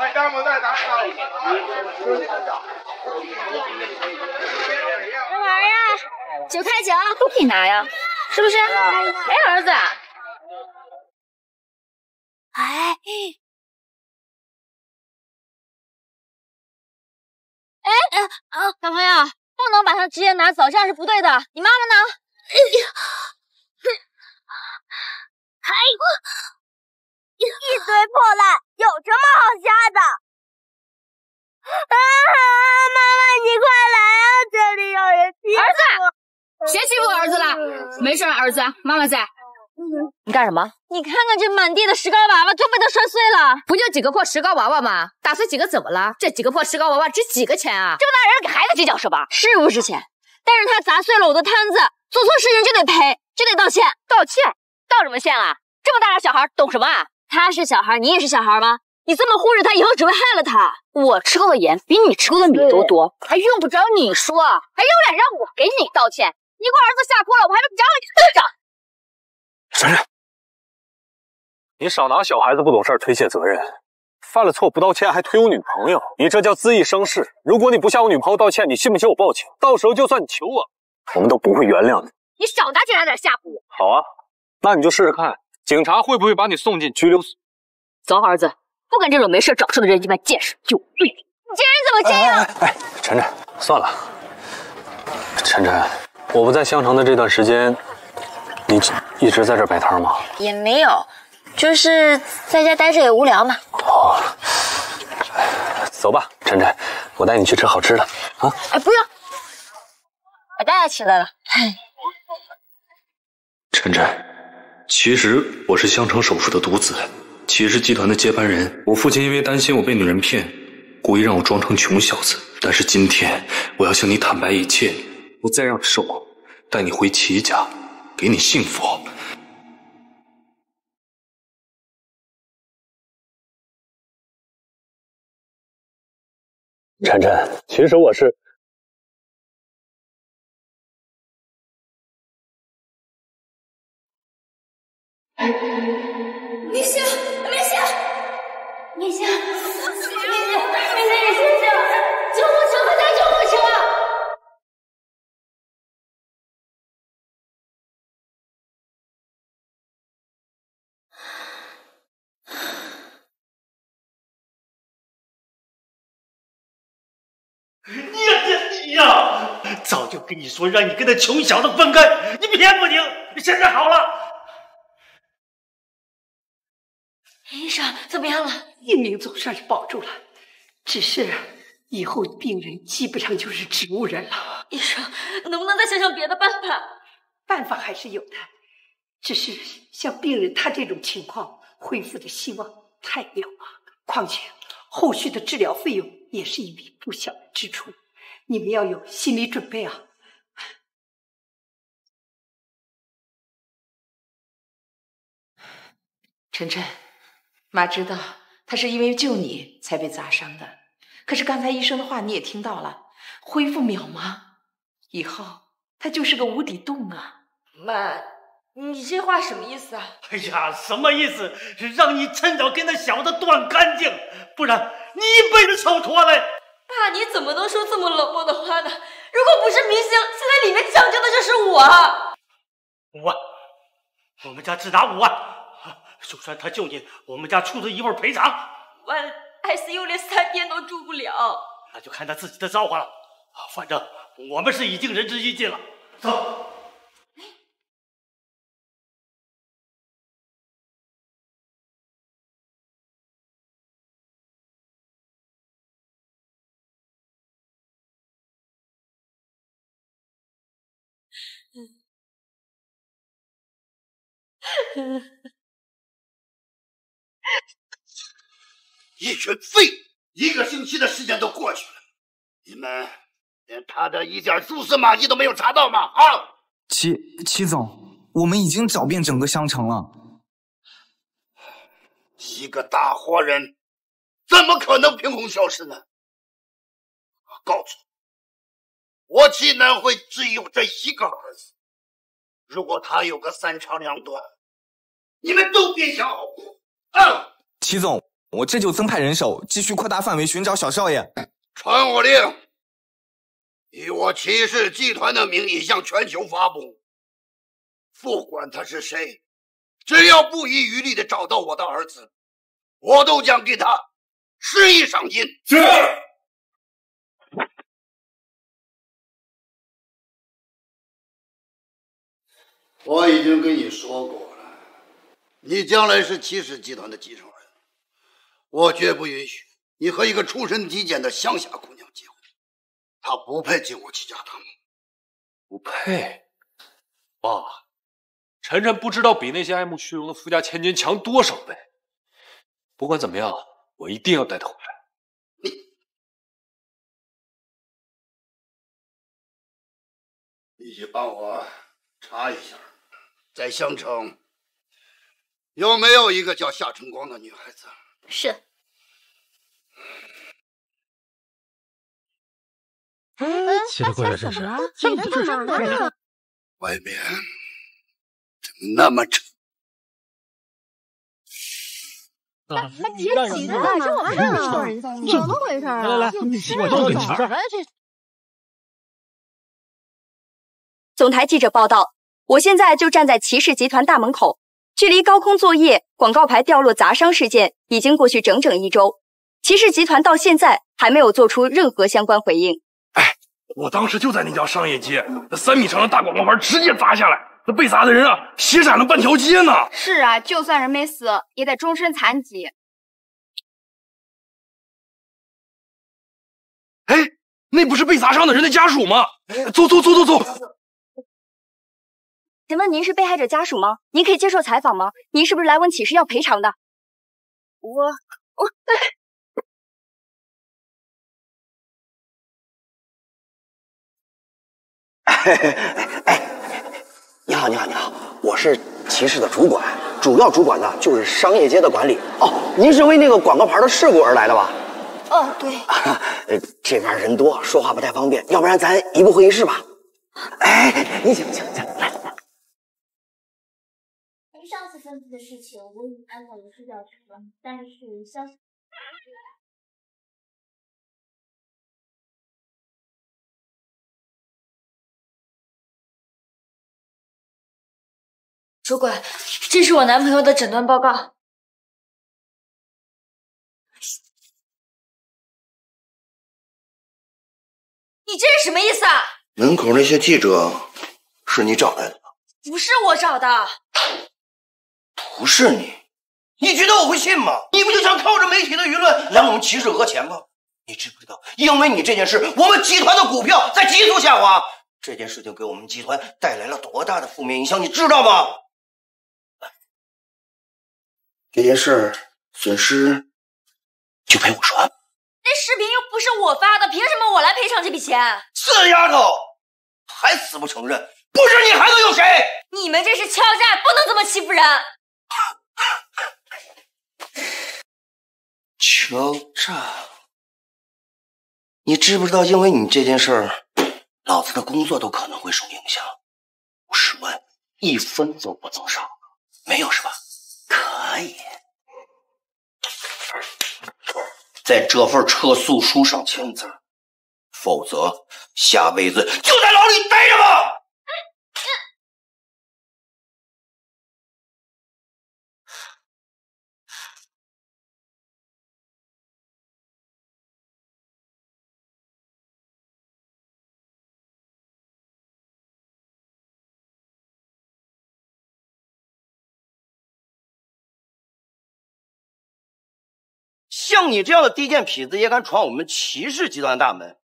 来，大木袋，大木袋。干嘛呀？九块九，都可以拿呀，是不是？哎，儿子。哎。哎哎啊！小朋友，不能把它直接拿走，这样是不对的。你妈妈呢？哎呀，哎呦，一堆破烂，有什么好吓的？啊，妈妈，你快来啊！这里有人欺负儿子，谁欺负儿子了？没事，儿子，妈妈在。你干什么？你看看这满地的石膏娃娃，都被他摔碎了。不就几个破石膏娃娃吗？打碎几个怎么了？这几个破石膏娃娃值几个钱啊？这么大人给孩子计较什么？是不值钱？但是他砸碎了我的摊子，做错事情就得赔，就得道歉。道歉？道什么歉啊？这么大的小孩懂什么啊？他是小孩，你也是小孩吗？你这么护着他，以后只会害了他。我吃过的盐比你吃过的米都多，还用不着你说，还有脸让我给你道歉？你给我儿子下锅了，我还能找你队长。晨晨，你少拿小孩子不懂事推卸责任，犯了错不道歉还推我女朋友，你这叫恣意生事。如果你不向我女朋友道歉，你信不信我报警？到时候就算你求我，我们都不会原谅你。你少拿这两点吓唬我。好啊，那你就试试看，警察会不会把你送进拘留所？走，儿子，不跟这种没事找事的人一般见识，有罪！你这人怎么这样？哎，晨晨，算了，晨晨，我不在香城的这段时间。你一直在这摆摊吗？也没有，就是在家待着也无聊嘛。哦，走吧，晨晨，我带你去吃好吃的啊！哎，不用，我带起来了。晨晨，其实我是香城首富的独子，齐氏集团的接班人。我父亲因为担心我被女人骗，故意让我装成穷小子。但是今天我要向你坦白一切，不再让寿带你回齐家。给你幸福，晨晨。其实我是。明星，明星，明星也行不？救不起了，咱救不起。你呀你呀，早就跟你说让你跟那穷小子分开，你偏不听，现在好了。医生怎么样了？一命总算是保住了，只是以后病人基本上就是植物人了。医生，能不能再想想别的办法？办法还是有的，只是像病人他这种情况，恢复的希望太渺茫。况且后续的治疗费用也是一笔不小的支出。你们要有心理准备啊！晨晨，妈知道他是因为救你才被砸伤的，可是刚才医生的话你也听到了，恢复渺茫，以后他就是个无底洞啊！妈，你这话什么意思啊？哎呀，什么意思？是让你趁早跟那小子断干净，不然你一辈子受拖累。爸，你怎么能说这么冷漠的话呢？如果不是明星，现在里面抢救的就是我。五万，我们家只拿五万，就算他救你，我们家出这一份赔偿。我 ICU 连三天都住不了，那就看他自己的造化了。反正我们是已经仁至义尽了。走。一群废物！一个星期的时间都过去了，你们连他的一点蛛丝马迹都没有查到吗？啊！齐齐总，我们已经找遍整个香城了。一个大活人，怎么可能凭空消失呢？我告诉你，我齐南会只有这一个儿子。如果他有个三长两短，你们都别想好过啊！齐总，我这就增派人手，继续扩大范围寻找小少爷。传我令，以我骑士集团的名义向全球发布：不管他是谁，只要不遗余力的找到我的儿子，我都将给他十亿赏金。是。我已经跟你说过了，你将来是齐氏集团的继承人，我绝不允许你和一个出身低贱的乡下姑娘结婚。她不配进我齐家大门。不配？爸，晨晨不知道比那些爱慕虚荣的富家千金强多少倍。不管怎么样，我一定要带她回来。你，你去帮我查一下。在襄城有没有一个叫夏晨光的女孩子？是。哎，奇了怪了，这是这这是外面怎么那么沉？啊，你让人来，这我看了，怎么回事啊？来来来，我都给查。总台记者报道。我现在就站在骑士集团大门口，距离高空作业、广告牌掉落砸伤事件已经过去整整一周，骑士集团到现在还没有做出任何相关回应。哎，我当时就在那条商业街，那三米长的大广告牌直接砸下来，那被砸的人啊，血染了半条街呢。是啊，就算人没死，也得终身残疾。哎，那不是被砸伤的人的家属吗？走走走走走。请问您是被害者家属吗？您可以接受采访吗？您是不是来问启事要赔偿的？我我 哎哎，你好你好你好，我是骑士的主管，主要主管呢就是商业街的管理。哦，您是为那个广告牌的事故而来的吧？哦，对。呃，这边人多，说话不太方便，要不然咱移步会议室吧。哎，你请请请，来。上次的事情我已经安排人事调查了，但是消息。主管，这是我男朋友的诊断报告。你这是什么意思啊？门口那些记者是你找来的吗？不是我找的。不是你，你觉得我会信吗？你不就想靠着媒体的舆论来我们骑士讹钱吗？你知不知道，因为你这件事，我们集团的股票在急速下滑。这件事情给我们集团带来了多大的负面影响，你知道吗？这件事损失就赔五十万。那视频又不是我发的，凭什么我来赔偿这笔钱？死丫头，还死不承认？不是你还能有谁？你们这是敲诈，不能这么欺负人。敲诈？你知不知道，因为你这件事儿，老子的工作都可能会受影响。五十万，一分都不增少，没有是吧？可以，在这份撤诉书上签字，否则下辈子就在牢里待着吧。像你这样的低贱痞子也敢闯我们骑士集团大门？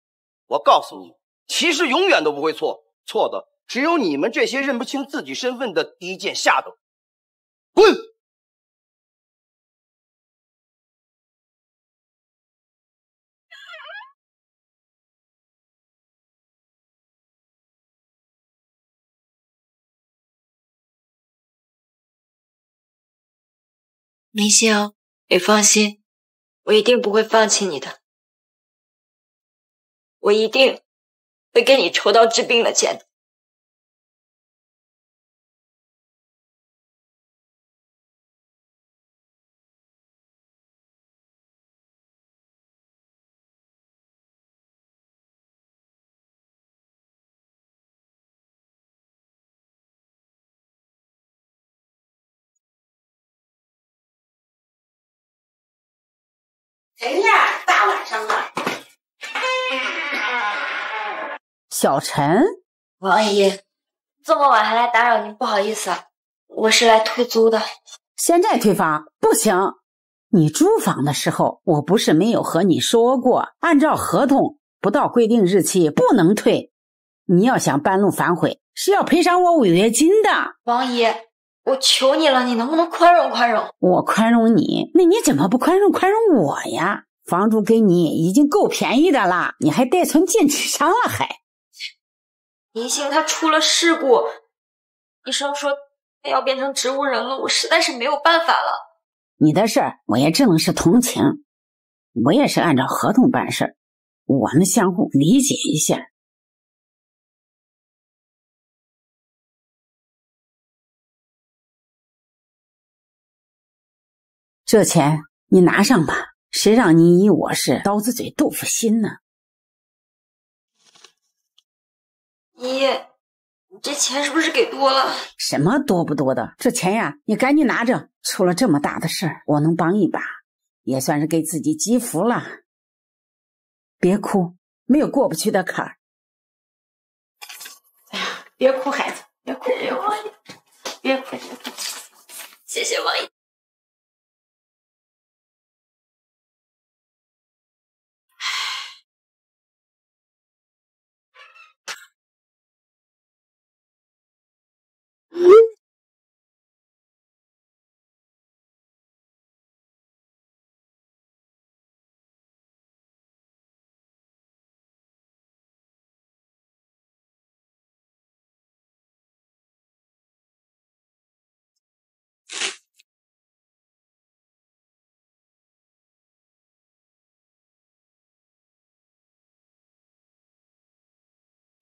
我告诉你，骑士永远都不会错，错的只有你们这些认不清自己身份的低贱下等。滚！明星，你放心。我一定不会放弃你的，我一定会给你筹到治病的钱。谁呀？大晚上的。小陈，王姨，这么晚还来打扰您，不好意思，啊，我是来退租的。现在退房不行。你租房的时候，我不是没有和你说过，按照合同，不到规定日期不能退。你要想半路反悔，是要赔偿我违约金的。王姨，我求你了，你能不能宽容宽容？我宽容你，那你怎么不宽容宽容我呀？房租给你已经够便宜的了，你还带存进去上了还？银杏他出了事故，医生说他要变成植物人了，我实在是没有办法了。你的事儿我也只能是同情，我也是按照合同办事儿，我们相互理解一下。这钱你拿上吧，谁让你以我是刀子嘴豆腐心呢？姨。这钱是不是给多了？什么多不多的？这钱呀，你赶紧拿着。出了这么大的事儿，我能帮一把，也算是给自己积福了。别哭，没有过不去的坎儿。哎呀，别哭，孩子，别哭，别哭，别哭，别哭。谢谢王姨。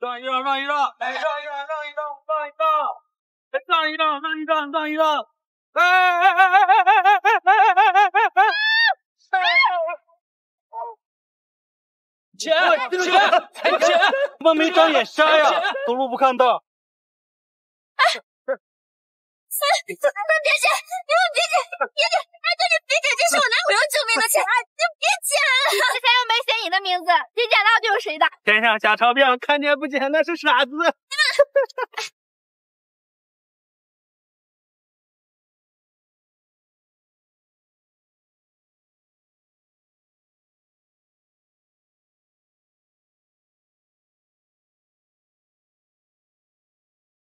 让一让，让一让，来让一让，让一让，让一让，让一让，让一让，让一让，哎哎哎哎哎哎哎哎哎哎！钱钱钱，怎么没长眼瞎呀？走路不看道。哎，别急，你们别急，别急，哎，对你别急，这是我男朋友救命的钱，你别捡，这钱又没写你的名字，你捡到就是谁的。天上下钞票，看见不捡那是傻子。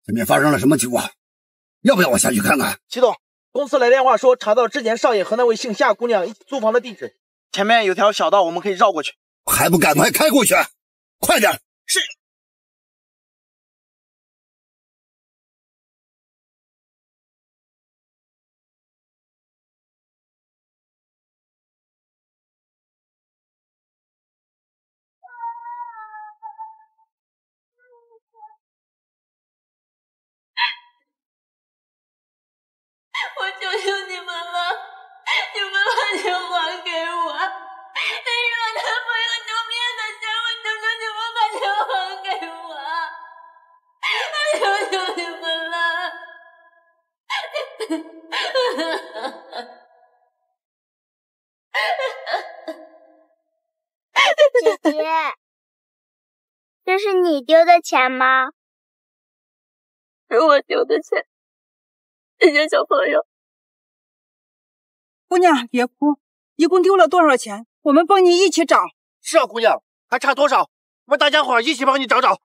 前面发生了什么情况？要不要我下去看看？齐总，公司来电话说查到之前少爷和那位姓夏姑娘一起租房的地址，前面有条小道，我们可以绕过去。还不赶快开过去！快点！是。是你丢的钱吗？是我丢的钱。谢谢小朋友，姑娘别哭，一共丢了多少钱？我们帮你一起找。是啊，姑娘，还差多少？我们大家伙一起帮你找找。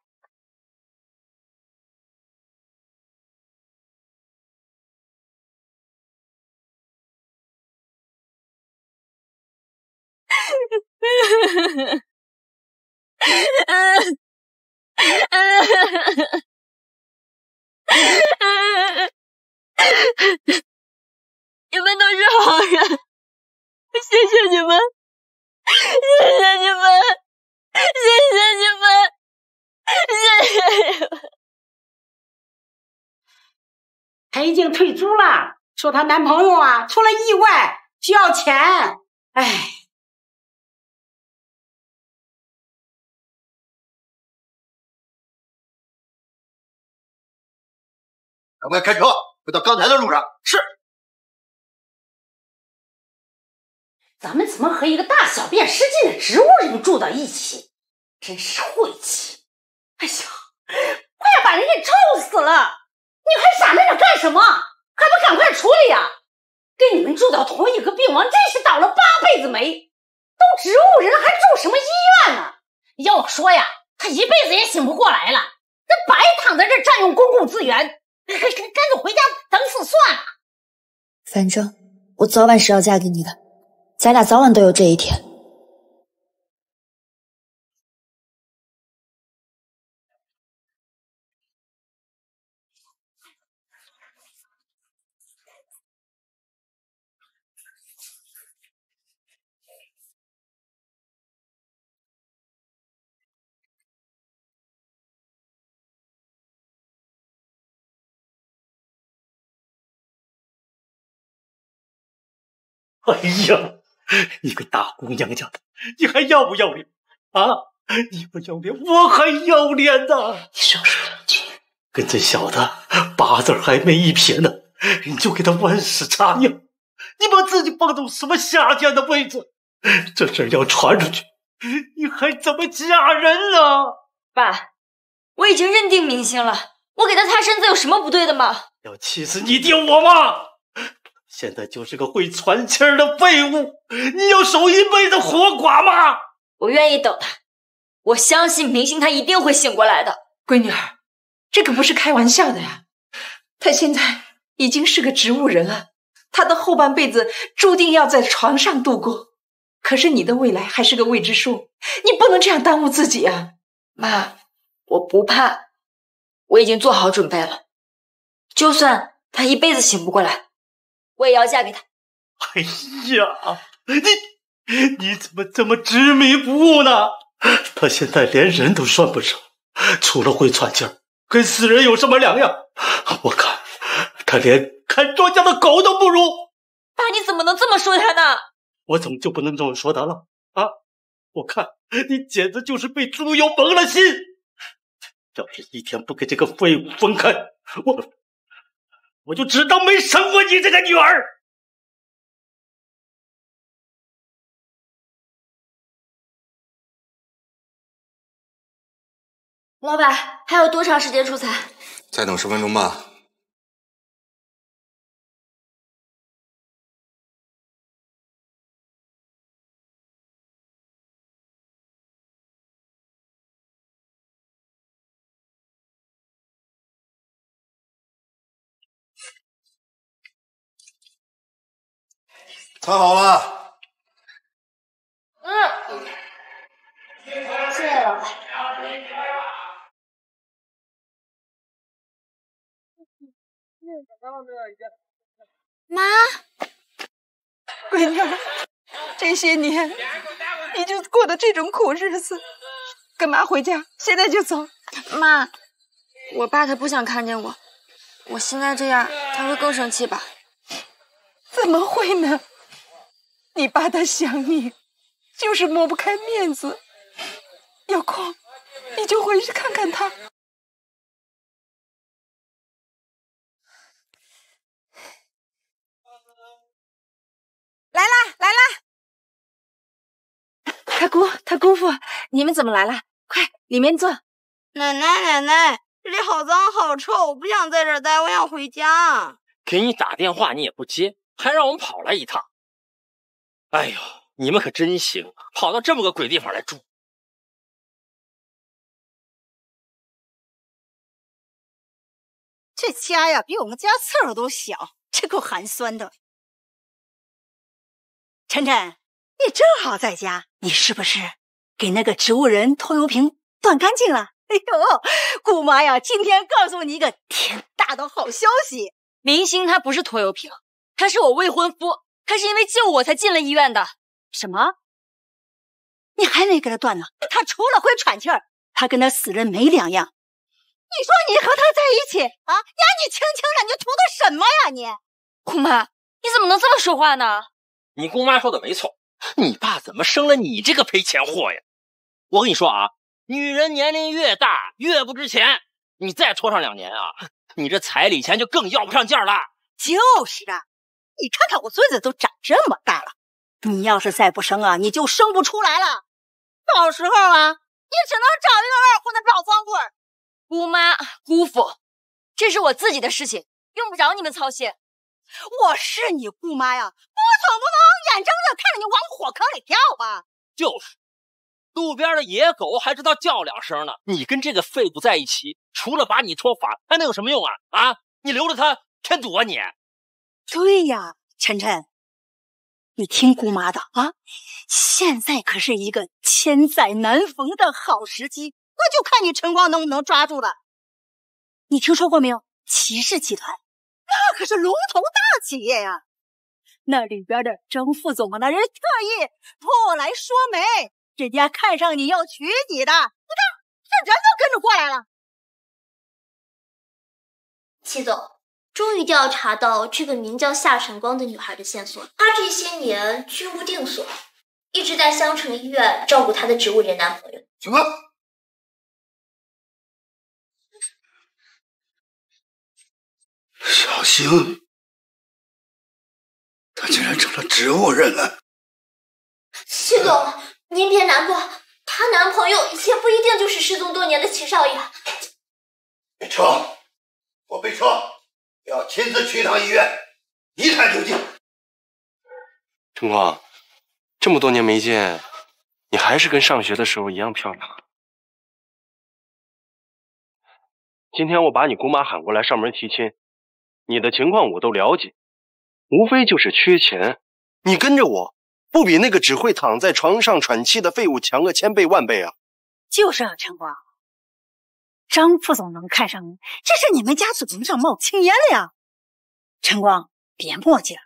你们都是好人，谢谢你们，谢谢你们，谢谢你们，谢谢你们。她已经退租了，说她男朋友啊出了意外，需要钱。哎，赶快开车！回到刚才的路上。是。咱们怎么和一个大小便失禁的植物人住到一起？真是晦气！哎呀，快要把人给臭死了！你还傻在这干什么？还不赶快处理呀！跟你们住到同一个病房，真是倒了八辈子霉！都植物人了，还住什么医院呢？要我说呀，他一辈子也醒不过来了，这白躺在这占用公共资源，赶赶紧回家等死算了。反正我早晚是要嫁给你的，咱俩早晚都有这一天。哎呀，你个大姑娘家的，你还要不要脸啊？你不要脸，我还要脸呢！你少说两句。跟这小子八字还没一撇呢，你就给他万事插尿，你把自己放到什么下贱的位置？这事要传出去，你还怎么嫁人啊？爸，我已经认定明星了，我给他擦身子有什么不对的吗？要气死你爹我妈！现在就是个会喘气儿的废物，你要守一辈子活寡吗？我愿意等他，我相信明星他一定会醒过来的。闺女儿，这可不是开玩笑的呀，他现在已经是个植物人了，他的后半辈子注定要在床上度过。可是你的未来还是个未知数，你不能这样耽误自己啊！妈，我不怕，我已经做好准备了，就算他一辈子醒不过来。我也要嫁给他。哎呀，你你怎么这么执迷不悟呢？他现在连人都算不上，除了会喘气儿，跟死人有什么两样？我看他连看庄稼的狗都不如。爸，你怎么能这么说他呢？我怎么就不能这么说他了？啊，我看你简直就是被猪油蒙了心。要是一天不跟这个废物分开，我。我就只当没生过你这个女儿。老板，还有多长时间出彩？再等十分钟吧。餐好了。嗯，谢谢老板。妈，闺女，这些年你就过的这种苦日子，跟妈回家，现在就走。妈，我爸他不想看见我，我现在这样他会更生气吧？怎么会呢？你爸他想你，就是抹不开面子。有空你就回去看看他。来啦来啦！他姑他姑父，你们怎么来了？快里面坐。奶奶奶奶，这里好脏好臭，我不想在这儿待，我想回家。给你打电话你也不接，还让我们跑来一趟。哎呦，你们可真行，跑到这么个鬼地方来住。这家呀，比我们家厕所都小，真够寒酸的。晨晨，你正好在家，你是不是给那个植物人拖油瓶断干净了？哎呦，姑妈呀，今天告诉你一个天大的好消息，明星他不是拖油瓶，他是我未婚夫。他是因为救我才进了医院的。什么？你还没给他断呢？他除了会喘气儿，他跟那死人没两样。你说你和他在一起啊，眼你轻轻的，你图他什么呀你？姑妈，你怎么能这么说话呢？你姑妈说的没错，你爸怎么生了你这个赔钱货呀？我跟你说啊，女人年龄越大越不值钱，你再拖上两年啊，你这彩礼钱就更要不上价了。就是啊。你看看我孙子都长这么大了，你要是再不生啊，你就生不出来了。到时候啊，你只能找一个二婚的老光棍。姑妈、姑父，这是我自己的事情，用不着你们操心。我是你姑妈呀，我总不能眼睁睁看着你往火坑里跳吧？就是，路边的野狗还知道叫两声呢。你跟这个废物在一起，除了把你拖垮，还能有什么用啊？啊，你留着他添堵啊你！对呀，晨晨。你听姑妈的啊！现在可是一个千载难逢的好时机，那就看你晨光能不能抓住了。你听说过没有？齐氏集团，那可是龙头大企业呀！那里边的张副总啊，那人特意托我来说媒，人家看上你要娶你的。你看，这人都跟着过来了。齐总。终于调查到这个名叫夏晨光的女孩的线索。她这些年居无定所，一直在香城医院照顾她的植物人男朋友。什么？小星，她竟然成了植物人了。谢总，您别难过，她男朋友也不一定就是失踪多年的齐少爷。备车，我备车。要亲自去一趟医院，一探究竟。晨光，这么多年没见，你还是跟上学的时候一样漂亮。今天我把你姑妈喊过来上门提亲，你的情况我都了解，无非就是缺钱。你跟着我，不比那个只会躺在床上喘气的废物强个千倍万倍啊！就是啊，晨光。张副总能看上你，这是你们家祖坟上冒青烟了呀！陈光，别墨迹了，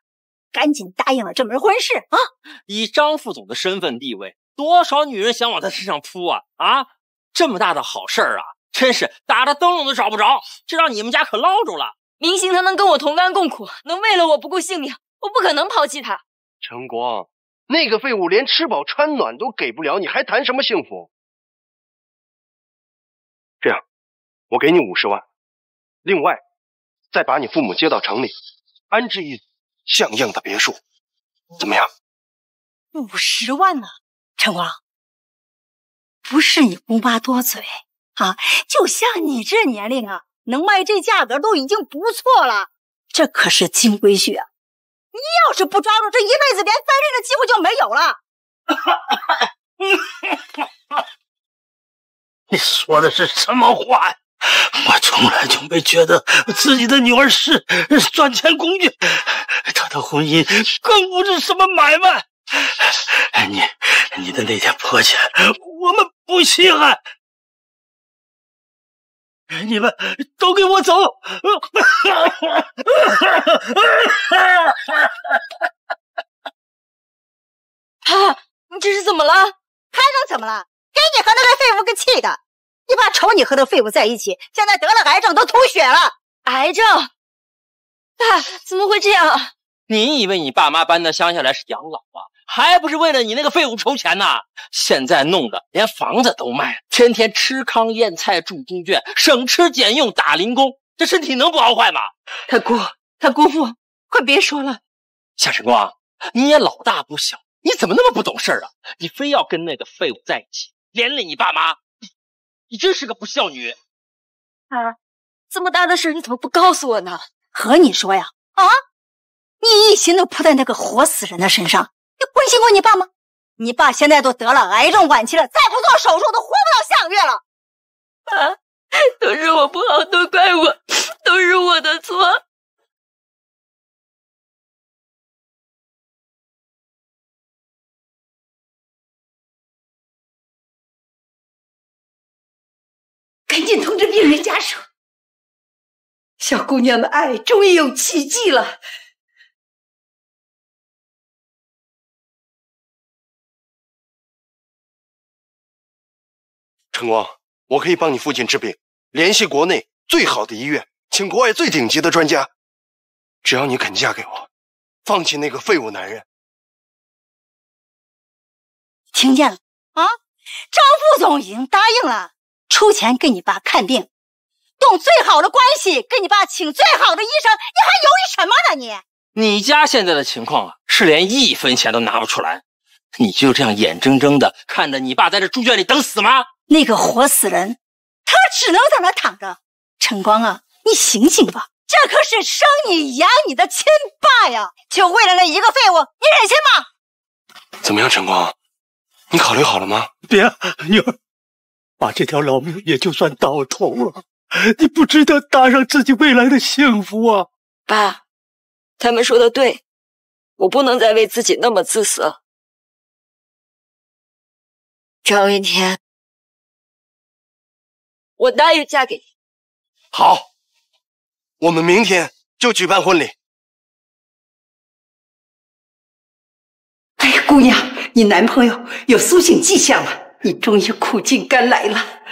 赶紧答应了这门婚事啊！以张副总的身份地位，多少女人想往他身上扑啊！啊，这么大的好事儿啊，真是打着灯笼都找不着，这让你们家可捞着了。明星他能跟我同甘共苦，能为了我不顾性命，我不可能抛弃他。陈光，那个废物连吃饱穿暖都给不了，你还谈什么幸福？这样。我给你五十万，另外再把你父母接到城里，安置一像样的别墅，怎么样？五十万呢，陈光，不是你姑妈多嘴啊，就像你这年龄啊，能卖这价格都已经不错了。这可是金龟婿啊，你要是不抓住，这一辈子连翻身的机会就没有了。你说的是什么话？我从来就没觉得自己的女儿是赚钱工具，她的婚姻更不是什么买卖。你你的那点破钱，我们不稀罕。你们都给我走！他，你这是怎么了？还能怎么了？给你和那个废物给气的。你爸瞅你和那废物在一起，现在得了癌症都吐血了。癌症？爸，怎么会这样？你以为你爸妈搬到乡下来是养老啊？还不是为了你那个废物筹钱呢？现在弄得连房子都卖了，天天吃糠咽菜住猪圈，省吃俭用打零工，这身体能不熬坏吗？他姑，他姑父，快别说了。夏晨光，你也老大不小，你怎么那么不懂事啊？你非要跟那个废物在一起，连累你爸妈。你真是个不孝女！啊，这么大的事你怎么不告诉我呢？和你说呀，啊，你一心都扑在那个活死人的身上，你关心过你爸吗？你爸现在都得了癌症晚期了，再不做手术都活不到下个月了。啊，都是我不好，都怪我，都是我的错。赶紧通知病人家属，小姑娘的爱终于有奇迹了。晨光，我可以帮你父亲治病，联系国内最好的医院，请国外最顶级的专家。只要你肯嫁给我，放弃那个废物男人。听见了啊？张副总已经答应了。出钱给你爸看病，动最好的关系给你爸请最好的医生，你还犹豫什么呢？你你家现在的情况啊，是连一分钱都拿不出来，你就这样眼睁睁的看着你爸在这猪圈里等死吗？那个活死人，他只能在那躺着。晨光啊，你醒醒吧，这可是生你养你的亲爸呀！就为了那一个废物，你忍心吗？怎么样，晨光，你考虑好了吗？别，女儿，把这条老命也就算到头了。你不值得搭上自己未来的幸福啊！爸，他们说的对，我不能再为自己那么自私了。张云天，我答应嫁给你。好，我们明天就举办婚礼。哎呀，姑娘，你男朋友有苏醒迹象了，你终于苦尽甘来了。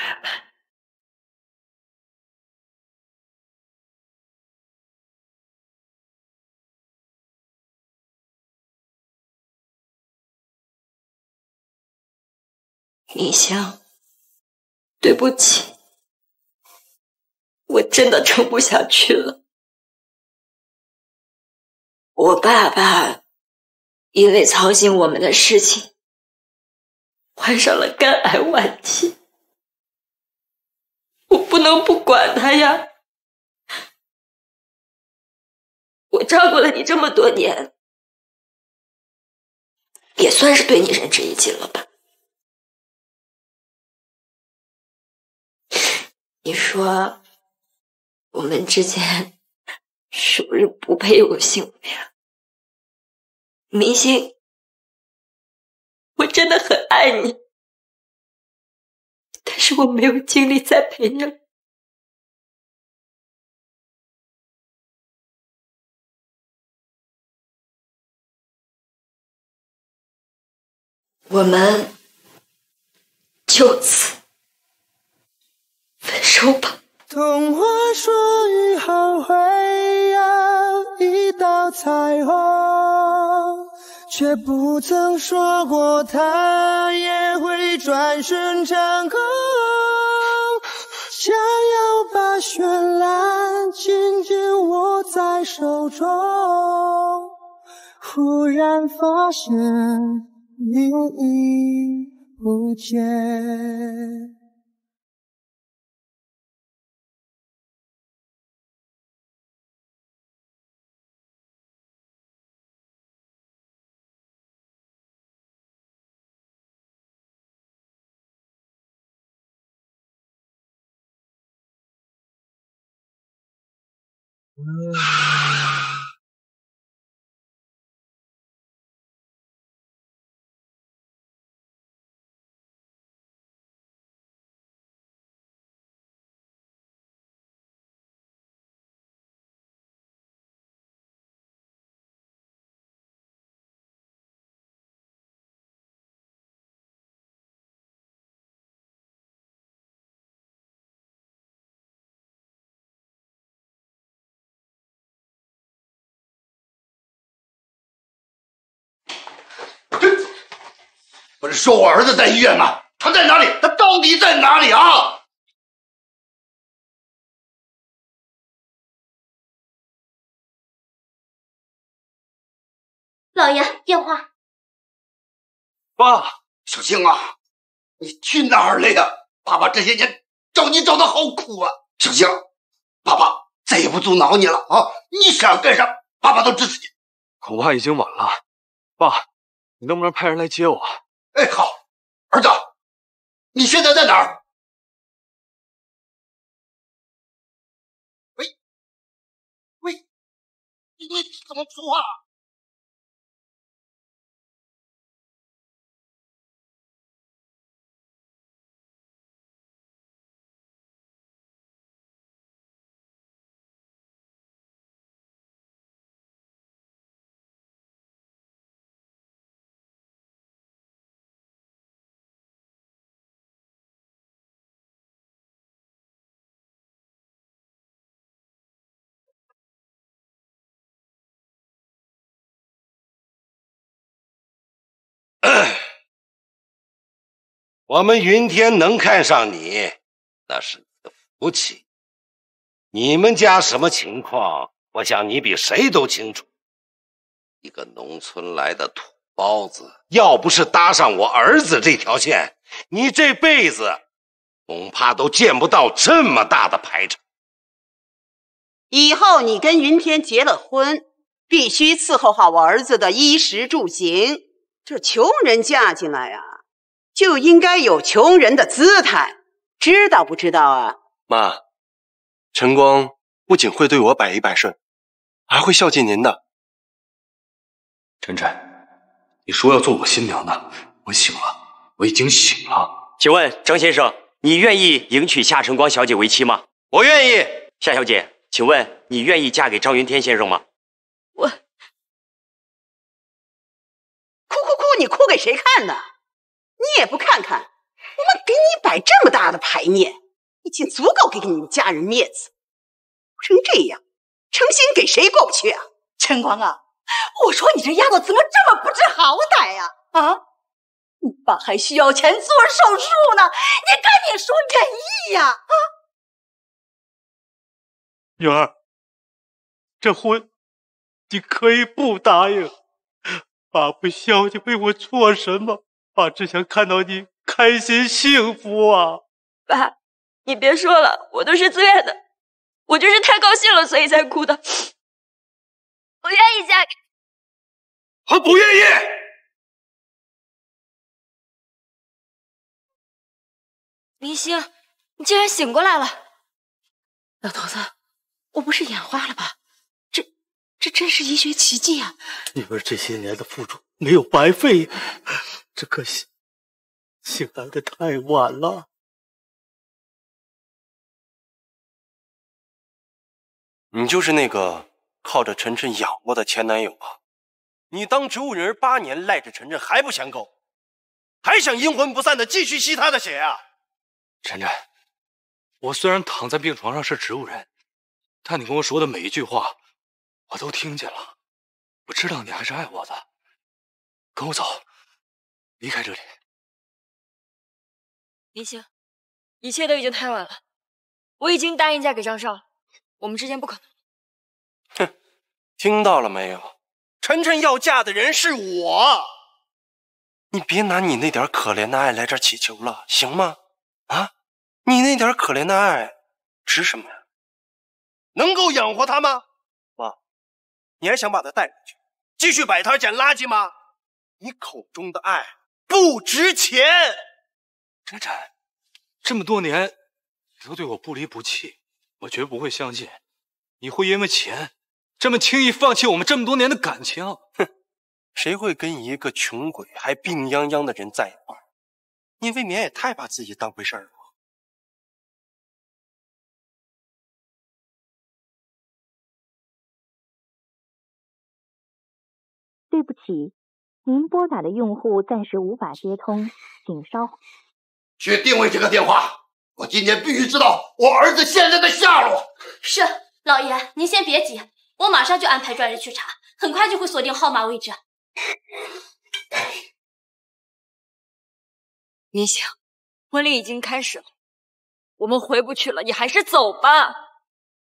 米香，对不起，我真的撑不下去了。我爸爸因为操心我们的事情，患上了肝癌晚期，我不能不管他呀。我照顾了你这么多年，也算是对你仁至义尽了吧。你说我们之间是不是不配有幸福呀？明星，我真的很爱你，但是我没有精力再陪你了。我们就此。分手吧。童话说雨后会有一道彩虹，却不曾说过它也会转瞬成空。想要把绚烂紧紧握在手中，忽然发现你已不见。不是说我儿子在医院吗？他在哪里？他到底在哪里啊？老爷，电话。爸，小青啊，你去哪儿了呀？爸爸这些年找你找的好苦啊！小青，爸爸再也不阻挠你了啊！你想干啥，爸爸都支持你。恐怕已经晚了，爸，你能不能派人来接我？哎，好，儿子，你现在在哪儿？喂，喂，你你怎么说话了？我们云天能看上你，那是你的福气。你们家什么情况，我想你比谁都清楚。一个农村来的土包子，要不是搭上我儿子这条线，你这辈子恐怕都见不到这么大的排场。以后你跟云天结了婚，必须伺候好我儿子的衣食住行。这穷人嫁进来呀，就应该有穷人的姿态，知道不知道啊？妈，晨光不仅会对我百依百顺，还会孝敬您的。晨晨，你说要做我新娘的，我醒了，我已经醒了。请问张先生，你愿意迎娶夏晨光小姐为妻吗？我愿意。夏小姐，请问你愿意嫁给张云天先生吗？我哭哭哭，你哭给谁看呢？你也不看看，我们给你摆这么大的排面，已经足够给你们家人面子。成这样，成心给谁过不去啊？晨光啊！我说你这丫头怎么这么不知好歹呀！啊，你爸还需要钱做手术呢，你赶紧说愿意呀！啊，女儿，这婚你可以不答应。爸不孝敬，为我做什么？爸只想看到你开心幸福啊！爸，你别说了，我都是自愿的，我就是太高兴了，所以才哭的。我愿意嫁给。还不愿意？明星，你竟然醒过来了！老头子，我不是眼花了吧？这这真是医学奇迹啊！你们这些年的付出没有白费，只可惜醒来的太晚了。你就是那个靠着晨晨养活的前男友吧？你当植物人八年，赖着晨晨还不嫌够，还想阴魂不散的继续吸他的血啊？晨晨，我虽然躺在病床上是植物人，但你跟我说的每一句话，我都听见了。我知道你还是爱我的，跟我走，离开这里。林星，一切都已经太晚了，我已经答应嫁给张少了，我们之间不可能。哼，听到了没有？晨晨要嫁的人是我，你别拿你那点可怜的爱来这乞求了，行吗？啊，你那点可怜的爱值什么呀？能够养活他吗？妈，你还想把他带回去，继续摆摊捡垃圾吗？你口中的爱不值钱。晨晨，这么多年你都对我不离不弃，我绝不会相信你会因为钱。这么轻易放弃我们这么多年的感情？哼，谁会跟一个穷鬼还病殃殃的人在一块儿？你未免也太把自己当回事儿了。对不起，您拨打的用户暂时无法接通，请稍后。去定位这个电话，我今天必须知道我儿子现在的下落。是，老爷，您先别急。我马上就安排专人去查，很快就会锁定号码位置。云星，婚礼已经开始了，我们回不去了，你还是走吧。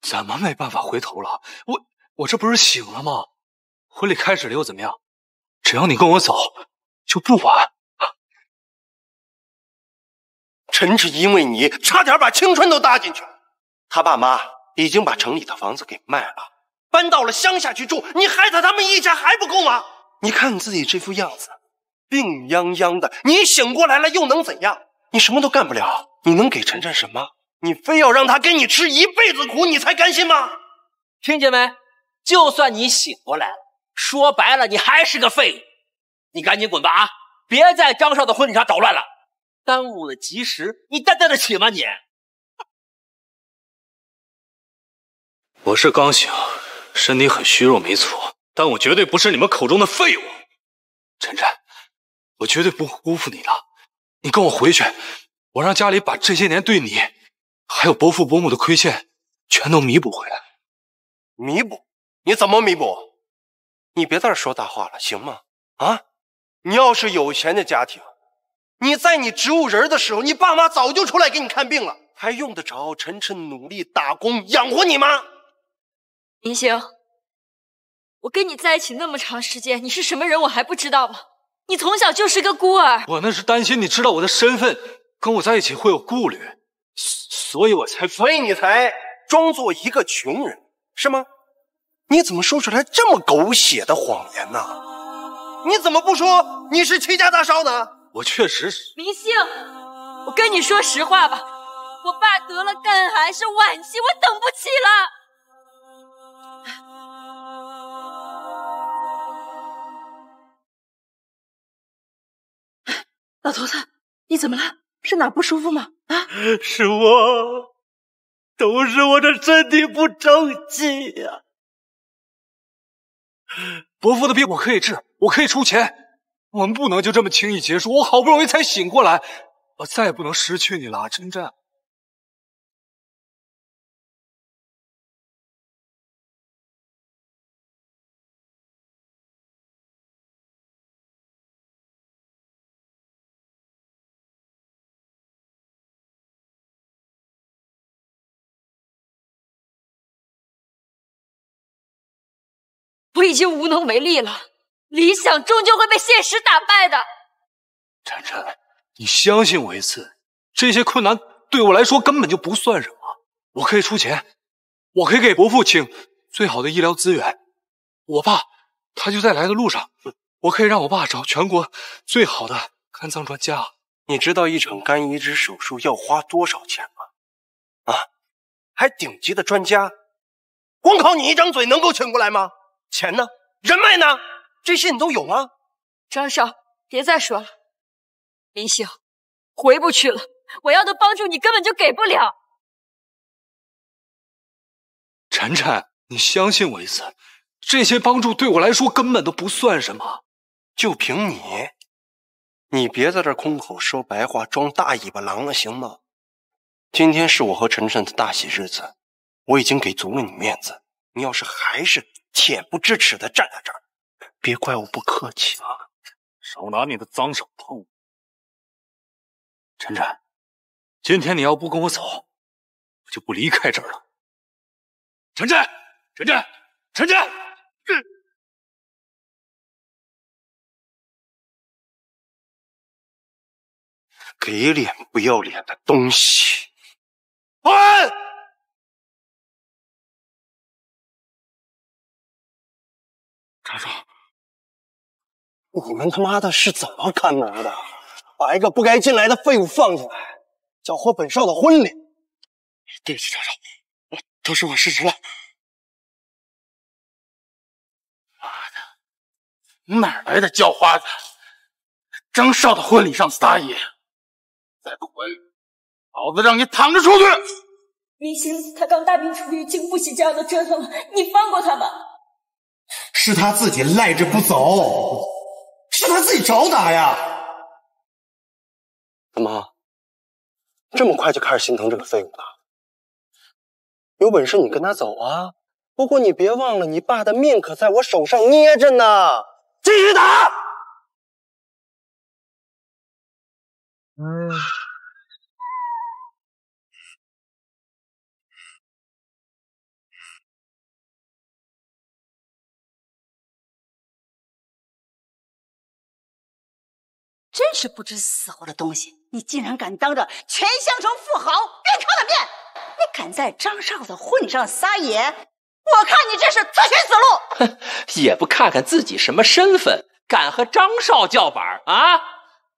怎么没办法回头了？我我这不是醒了吗？婚礼开始了又怎么样？只要你跟我走，就不晚。陈志因为你差点把青春都搭进去了，他爸妈已经把城里的房子给卖了。搬到了乡下去住，你害得他们一家还不够吗？你看你自己这副样子，病殃殃的。你醒过来了又能怎样？你什么都干不了，你能给晨晨什么？你非要让他跟你吃一辈子苦，你才甘心吗？听见没？就算你醒过来了，说白了你还是个废物。你赶紧滚吧啊！别在张少的婚礼上捣乱了，耽误了吉时，你担待得起吗你？我是刚醒。身体很虚弱，没错，但我绝对不是你们口中的废物。晨晨，我绝对不会辜负你的。你跟我回去，我让家里把这些年对你还有伯父伯母的亏欠全都弥补回来。弥补？你怎么弥补？你别在这说大话了，行吗？啊！你要是有钱的家庭，你在你植物人的时候，你爸妈早就出来给你看病了，还用得着晨晨努力打工养活你吗？林星，我跟你在一起那么长时间，你是什么人我还不知道吗？你从小就是个孤儿。我那是担心你知道我的身份，跟我在一起会有顾虑，所以我才，所以你才装作一个穷人，是吗？你怎么说出来这么狗血的谎言呢？你怎么不说你是戚家大少呢？我确实是。明星，我跟你说实话吧，我爸得了肝癌，是晚期，我等不起了。老头子，你怎么了？是哪不舒服吗？啊，是我，都是我这身体不争气呀。伯父的病我可以治，我可以出钱。我们不能就这么轻易结束。我好不容易才醒过来，我再也不能失去你了，真真。我已经无能为力了，理想终究会被现实打败的。晨晨，你相信我一次，这些困难对我来说根本就不算什么。我可以出钱，我可以给伯父请最好的医疗资源。我爸他就在来的路上，我可以让我爸找全国最好的肝脏专家。你知道一场肝移植手术要花多少钱吗？啊，还顶级的专家，光靠你一张嘴能够请过来吗？钱呢？人脉呢？这些你都有吗？张少，别再说了。林星，回不去了。我要的帮助你根本就给不了。晨晨，你相信我一次，这些帮助对我来说根本都不算什么。就凭你，你别在这空口说白话，装大尾巴狼了，行吗？今天是我和晨晨的大喜日子，我已经给足了你面子。你要是还是……恬不知耻的站在这儿，别怪我不客气啊！少拿你的脏手碰我！晨晨，今天你要不跟我走，我就不离开这儿了。晨晨，晨晨，晨晨，给脸不要脸的东西！滚！张少，你们他妈的是怎么看门的？把一个不该进来的废物放进来，搅和本少的婚礼。对不起，张少，都是我失职了。妈的，哪来的叫花子？张少的婚礼上撒野，再不滚，老子让你躺着出去！明星，他刚大病初愈，经不起这样的折腾了，你放过他吧。是他自己赖着不走，是他自己找打呀！怎么这么快就开始心疼这个废物了？有本事你跟他走啊！不过你别忘了，你爸的命可在我手上捏着呢！继续打！嗯。真是不知死活的东西！你竟然敢当着全乡城富豪病康的面，你敢在张少的婚礼上撒野！我看你这是自寻死路！哼，也不看看自己什么身份，敢和张少叫板啊？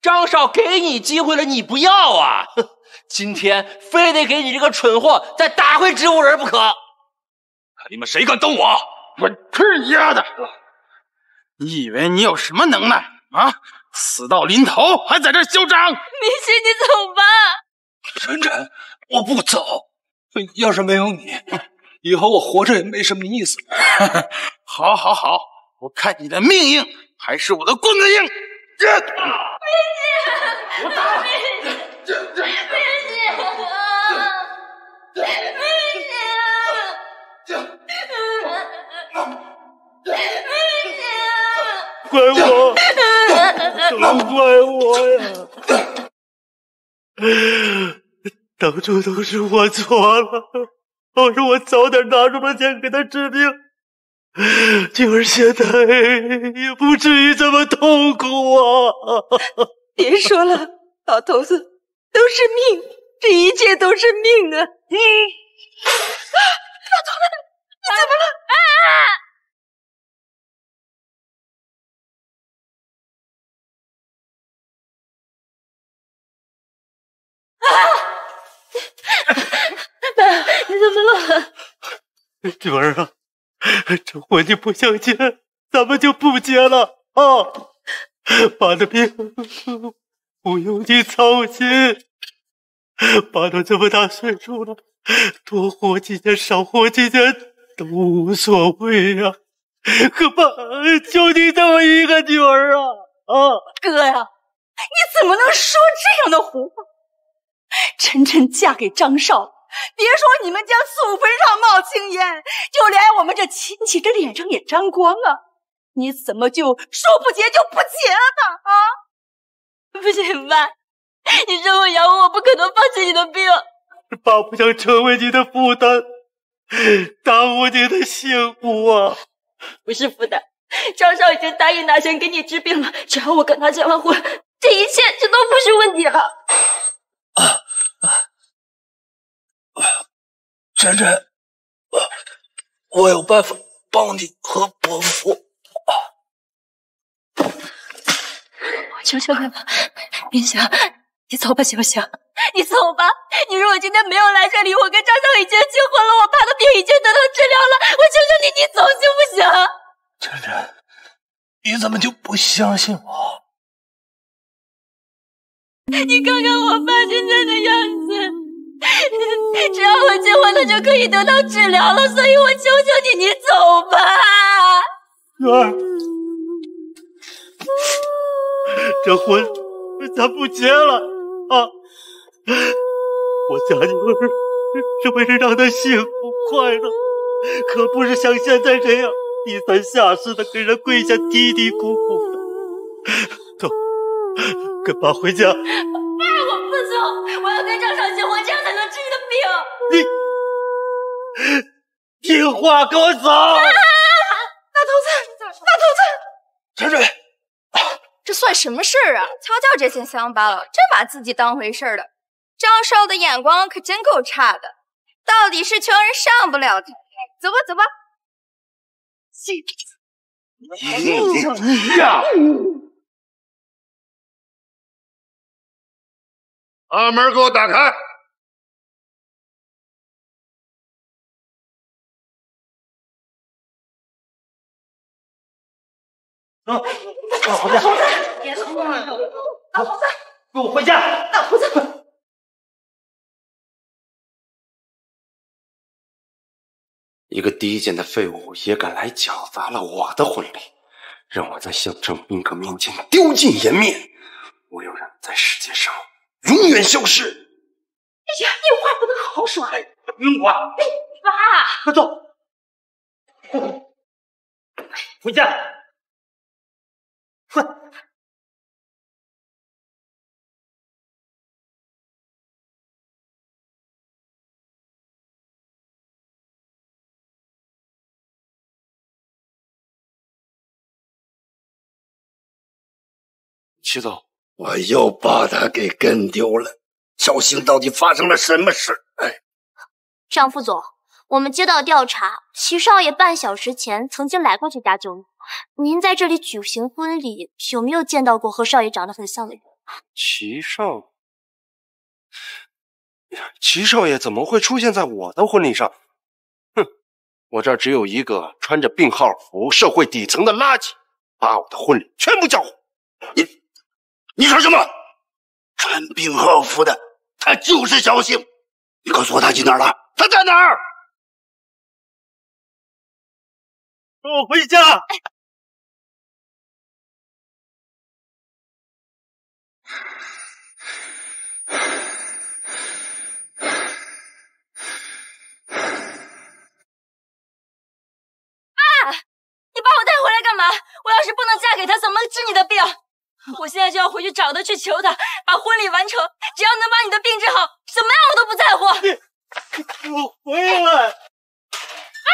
张少给你机会了，你不要啊！哼，今天非得给你这个蠢货再打回植物人不可！看你们谁敢动我！我吃你丫的！你以为你有什么能耐啊？死到临头还在这嚣张！明熙，你走吧。晨晨，我不走。要是没有你，以后我活着也没什么意思。好，好，好，我看你的命硬还是我的棍子硬。明星，我打明星，明星，明星，怪我。都怪我呀！当初都是我错了，要是我早点拿出了钱给他治病，静儿现在也不至于这么痛苦啊！别说了，老头子，都是命，这一切都是命啊！嗯，老头子，你怎么了？啊！爸，你怎么了？女儿啊，这婚你不想结，咱们就不结了啊！爸的病不用你操心，爸都这么大岁数了，多活几年少活几年都无所谓呀。可爸就你这么一个女儿啊啊！哥呀，你怎么能说这样的胡话？晨晨嫁给张少，别说你们家祖坟上冒青烟，就连我们这亲戚这脸上也沾光啊。你怎么就说不结就不结了呢？啊！不行，爸，你这么养我，我不可能放弃你的病。爸不想成为你的负担，耽误你的幸福啊！不是负担，张少已经答应拿钱给你治病了，只要我跟他结完婚，这一切就都不是问题了。啊啊！晨晨，我有办法帮你和伯父。我求求你了，云霞，你走吧，行不行？你走吧。你如果今天没有来这里，我跟张少已经结婚了，我爸的病已经得到治疗了。我求求你，你走行不行？晨晨，你怎么就不相信我？你看看我爸现在的样子，只要我结婚，他就可以得到治疗了。所以我求求你，你走吧。女儿，这婚咱不结了啊！我嫁女儿是为了让她幸福快乐，可不是像现在这样低三下四的给人跪下嘀嘀咕咕的。走。跟爸回家。爸，我不走，我要跟张少结婚，这样才能治你的病。你听话，跟我走。大头子，大头子，陈水，这算什么事儿啊？瞧瞧这些乡巴佬，真把自己当回事儿了。张少的眼光可真够差的，到底是穷人上不了台。走吧，走吧。你呀！把门给我打开！走，老头子，别哭了，老头子，跟我回家。老头子，一个低贱的废物也敢来搅杂了我的婚礼，让我在乡镇宾客面前丢尽颜面，我要让你在世界上。永远消失！哎呀，有话不能好好说。不用管。哎爸，快走，回家。快！齐总。我又把他给跟丢了，小星到底发生了什么事？哎，张副总，我们接到调查，齐少爷半小时前曾经来过这家酒楼。您在这里举行婚礼，有没有见到过和少爷长得很像的人？齐少，齐少爷怎么会出现在我的婚礼上？哼，我这儿只有一个穿着病号服、社会底层的垃圾，把我的婚礼全部搅和。你。你说什么？穿病号服的，他就是小星。你告诉我他去哪儿了？他在哪儿？跟我回家。爸，你把我带回来干嘛？我要是不能嫁给他，怎么治你的病？我现在就要回去找他，去求他把婚礼完成。只要能把你的病治好，什么样我都不在乎。你，我回来。爸、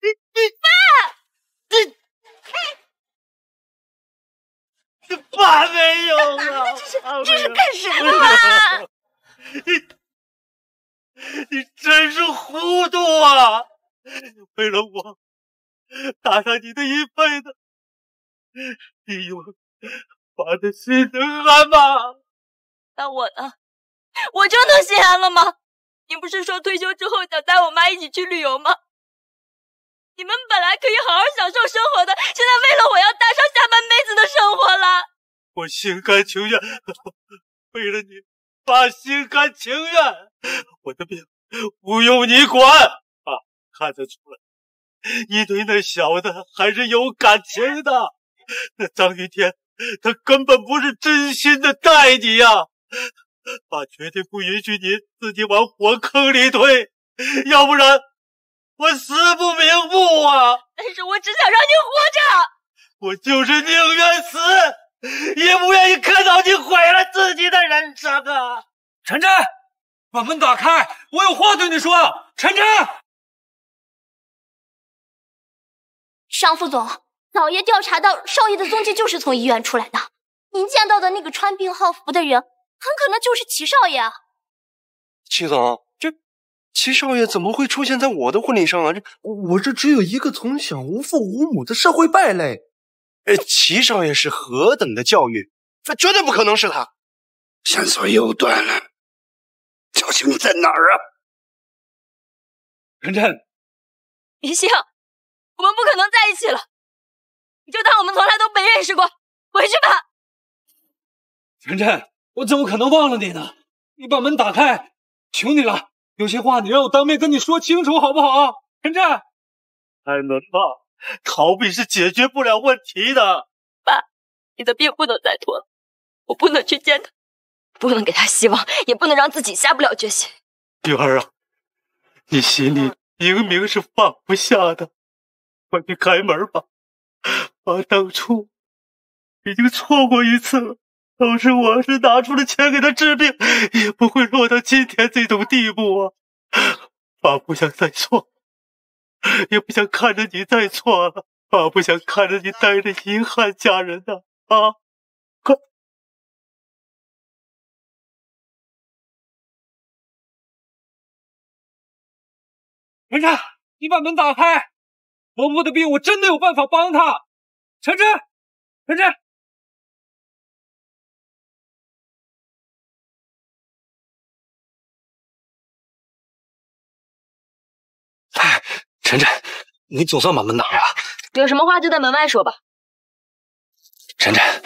你你爸，你，你爸没有了。这是这是干什么、啊？你，你真是糊涂啊！为了我，搭上你的一辈子，你有我的心能安吗？那我呢？我就能心安了吗？你不是说退休之后想带我妈一起去旅游吗？你们本来可以好好享受生活的，现在为了我要搭上下半辈子的生活了。我心甘情愿，为了你，爸心甘情愿。我的病不用你管，爸看得出来，你对那小子还是有感情的。那张云天，他根本不是真心的待你呀。爸绝对不允许你自己往火坑里推，要不然我死不瞑目啊！但是我只想让你活着，我就是宁愿死，也不愿意看到你毁了自己的人生啊！晨晨，把门打开，我有话对你说。晨晨，商副总，老爷调查到少爷的踪迹就是从医院出来的，您见到的那个穿病号服的人。很可能就是齐少爷啊！齐总，这齐少爷怎么会出现在我的婚礼上啊？这我这只有一个从小无父无母的社会败类。哎，齐少爷是何等的教育，这绝对不可能是他。线索又断了，究竟在哪儿啊？晨晨，云星，我们不可能在一起了，你就当我们从来都没认识过，回去吧。晨晨。我怎么可能忘了你呢？你把门打开，求你了，有些话你让我当面跟你说清楚，好不好？晨晨，开门吧，逃避是解决不了问题的。爸，你的病不能再拖了，我不能去见他，不能给他希望，也不能让自己下不了决心。女儿啊，你心里明明是放不下的，快去开门吧。爸当初已经错过一次了。要是我是拿出了钱给他治病，也不会落到今天这种地步啊！爸不想再错，也不想看着你再错了。爸不想看着你带着遗憾嫁人呐！啊，快！晨晨，你把门打开，伯父的病我真的有办法帮他。晨晨，晨晨。哎，晨晨，你总算把门打开了。有什么话就在门外说吧。晨晨，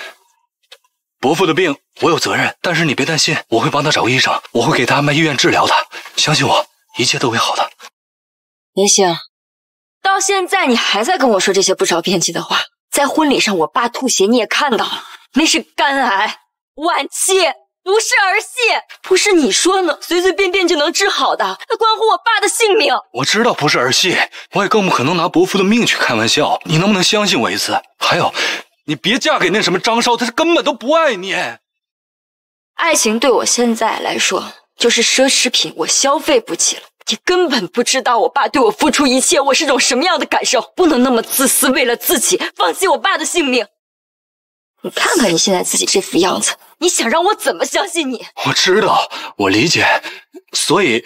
伯父的病我有责任，但是你别担心，我会帮他找个医生，我会给他安排医院治疗的。相信我，一切都会好的。林星，到现在你还在跟我说这些不着边际的话。在婚礼上，我爸吐血你也看到了，那是肝癌晚期。不是儿戏，不是你说呢？随随便便就能治好的，那关乎我爸的性命。我知道不是儿戏，我也更不可能拿伯父的命去开玩笑。你能不能相信我一次？还有，你别嫁给那什么张少，他是根本都不爱你。爱情对我现在来说就是奢侈品，我消费不起了。你根本不知道我爸对我付出一切，我是种什么样的感受。不能那么自私，为了自己放弃我爸的性命。你看看你现在自己这副样子，你想让我怎么相信你？我知道，我理解，所以，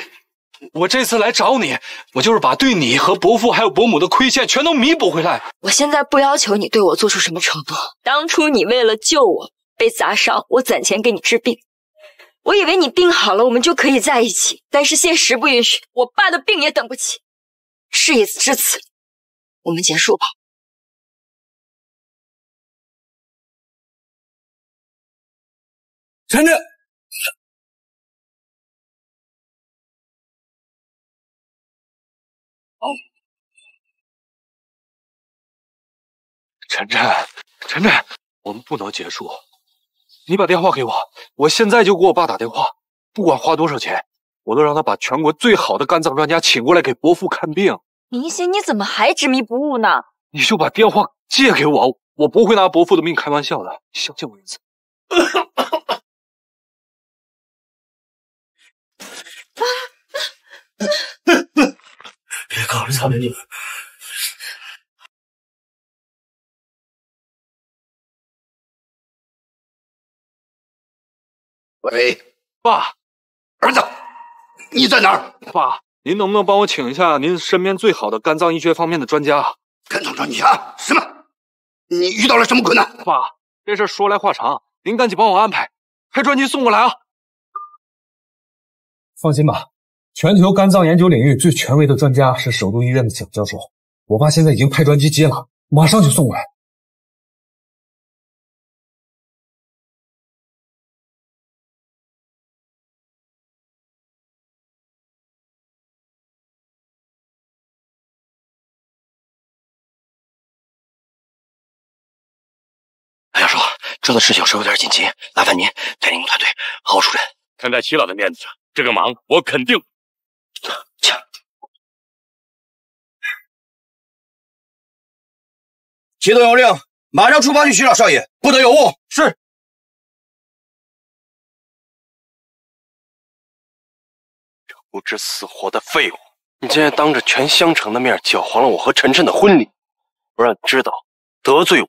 我这次来找你，我就是把对你和伯父还有伯母的亏欠全都弥补回来。我现在不要求你对我做出什么承诺。当初你为了救我被砸伤，我攒钱给你治病，我以为你病好了我们就可以在一起，但是现实不允许，我爸的病也等不起。事已至此，我们结束吧。晨晨，哦，晨晨，晨晨，我们不能结束。你把电话给我，我现在就给我爸打电话，不管花多少钱，我都让他把全国最好的肝脏专家请过来给伯父看病。明星，你怎么还执迷不悟呢？你就把电话借给我，我不会拿伯父的命开玩笑的，相信我一次。别搞了，他们你喂，爸，儿子，你在哪儿？爸，您能不能帮我请一下您身边最好的肝脏医学方面的专家？肝脏专家？什么？你遇到了什么困难？爸，这事说来话长，您赶紧帮我安排，派专机送过来啊！放心吧，全球肝脏研究领域最权威的专家是首都医院的蒋教授，我爸现在已经派专机接了，马上就送过来。叔，这次事情是有点紧急，麻烦您带领团队好好处理。看在齐老的面子上，这个忙我肯定。齐总有令，马上出发去寻找少爷，不得有误。是。这不知死活的废物！你竟然当着全襄城的面搅黄了我和晨晨的婚礼，我让你知道得罪我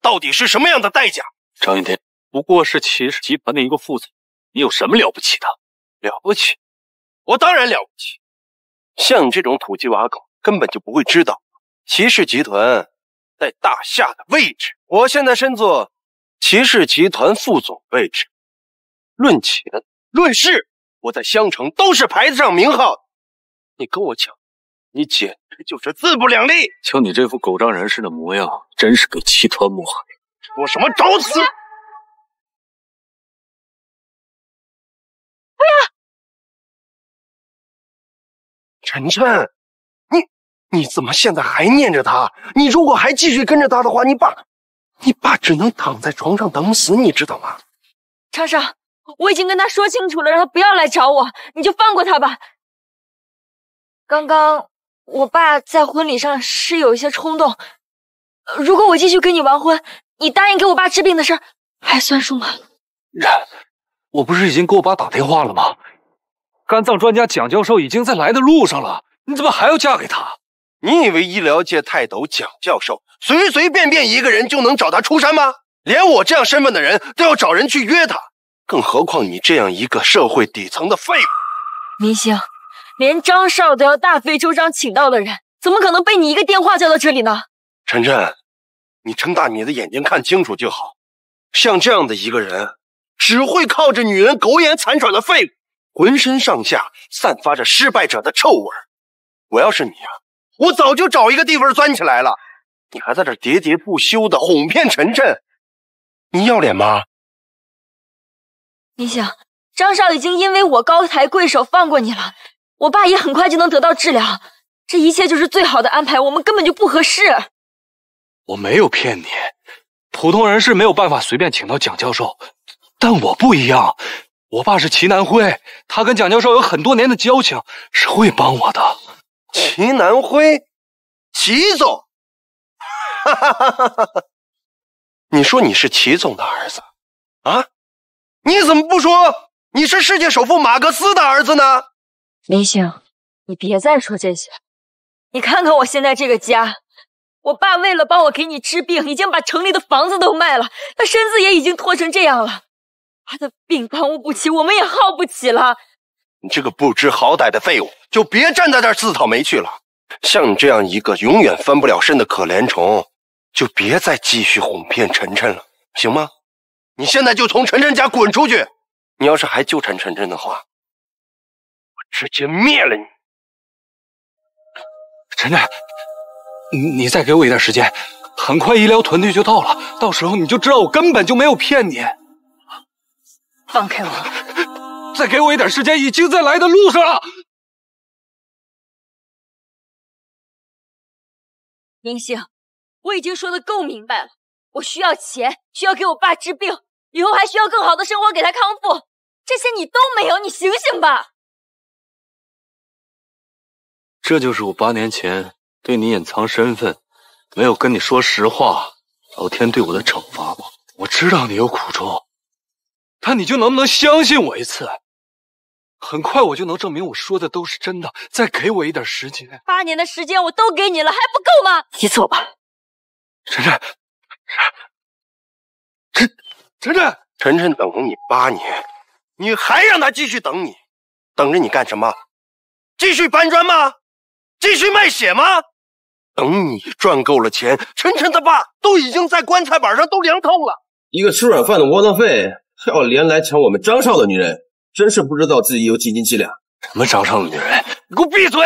到底是什么样的代价！张云天不过是齐氏集团的一个副总，你有什么了不起的？了不起？我当然了不起。像你这种土鸡瓦狗，根本就不会知道齐氏集团在大夏的位置。我现在身坐齐氏集团副总位置，论钱论势，我在襄城都是牌子上名号。你跟我抢，你简直就是自不量力！瞧你这副狗仗人势的模样，真是给集团抹黑！说什么找死！不要！晨晨，你你怎么现在还念着他？你如果还继续跟着他的话，你爸，你爸只能躺在床上等死，你知道吗？长少，我已经跟他说清楚了，让他不要来找我，你就放过他吧。刚刚我爸在婚礼上是有一些冲动，如果我继续跟你完婚，你答应给我爸治病的事还算数吗？然，我不是已经给我爸打电话了吗？肝脏专家蒋教授已经在来的路上了，你怎么还要嫁给他？你以为医疗界泰斗蒋教授随随便便一个人就能找他出山吗？连我这样身份的人都要找人去约他，更何况你这样一个社会底层的废物。明星，连张少都要大费周章请到的人，怎么可能被你一个电话叫到这里呢？晨晨，你睁大你的眼睛看清楚就好。像这样的一个人，只会靠着女人苟延残喘的废物。浑身上下散发着失败者的臭味我要是你啊，我早就找一个地方钻起来了。你还在这喋喋不休的哄骗晨晨，你要脸吗？你想，张少已经因为我高抬贵手放过你了，我爸也很快就能得到治疗，这一切就是最好的安排，我们根本就不合适。我没有骗你，普通人是没有办法随便请到蒋教授，但我不一样。我爸是齐南辉，他跟蒋教授有很多年的交情，是会帮我的。齐南辉，齐总，哈哈哈哈哈！你说你是齐总的儿子啊？你怎么不说你是世界首富马克思的儿子呢？明星，你别再说这些。你看看我现在这个家，我爸为了帮我给你治病，已经把城里的房子都卖了，他身子也已经拖成这样了。他的病耽误不起，我们也耗不起了。你这个不知好歹的废物，就别站在这儿自讨没趣了。像你这样一个永远翻不了身的可怜虫，就别再继续哄骗晨晨了，行吗？你现在就从晨晨家滚出去！你要是还纠缠晨晨的话，我直接灭了你！晨晨，你你再给我一点时间，很快医疗团队就到了，到时候你就知道我根本就没有骗你。放开我！再给我一点时间，已经在来的路上了。明星，我已经说的够明白了，我需要钱，需要给我爸治病，以后还需要更好的生活给他康复，这些你都没有，你醒醒吧！这就是我八年前对你隐藏身份，没有跟你说实话，老天对我的惩罚吧？我知道你有苦衷。但你就能不能相信我一次？很快我就能证明我说的都是真的。再给我一点时间，八年的时间我都给你了，还不够吗？你走吧，晨晨，晨晨晨晨晨等了你八年，你还让他继续等你，等着你干什么？继续搬砖吗？继续卖血吗？等你赚够了钱，晨晨他爸都已经在棺材板上都凉透了。一个吃软饭的窝囊废，要连来抢我们张少的女人，真是不知道自己有几斤几两。什么张少的女人？你给我闭嘴！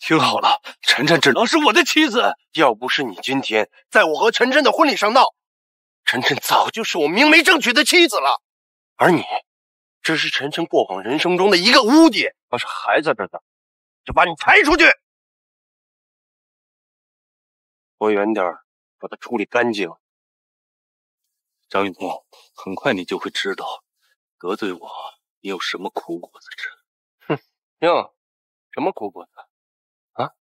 听好了，晨晨只能是我的妻子。要不是你今天在我和晨晨的婚礼上闹，晨晨早就是我明媒正娶的妻子了。而你，只是晨晨过往人生中的一个污点。要是还在这等，就把你抬出去。躲远点把它处理干净。张雨桐，很快你就会知道，得罪我你有什么苦果子吃。哼，哟，什么苦果子？啊，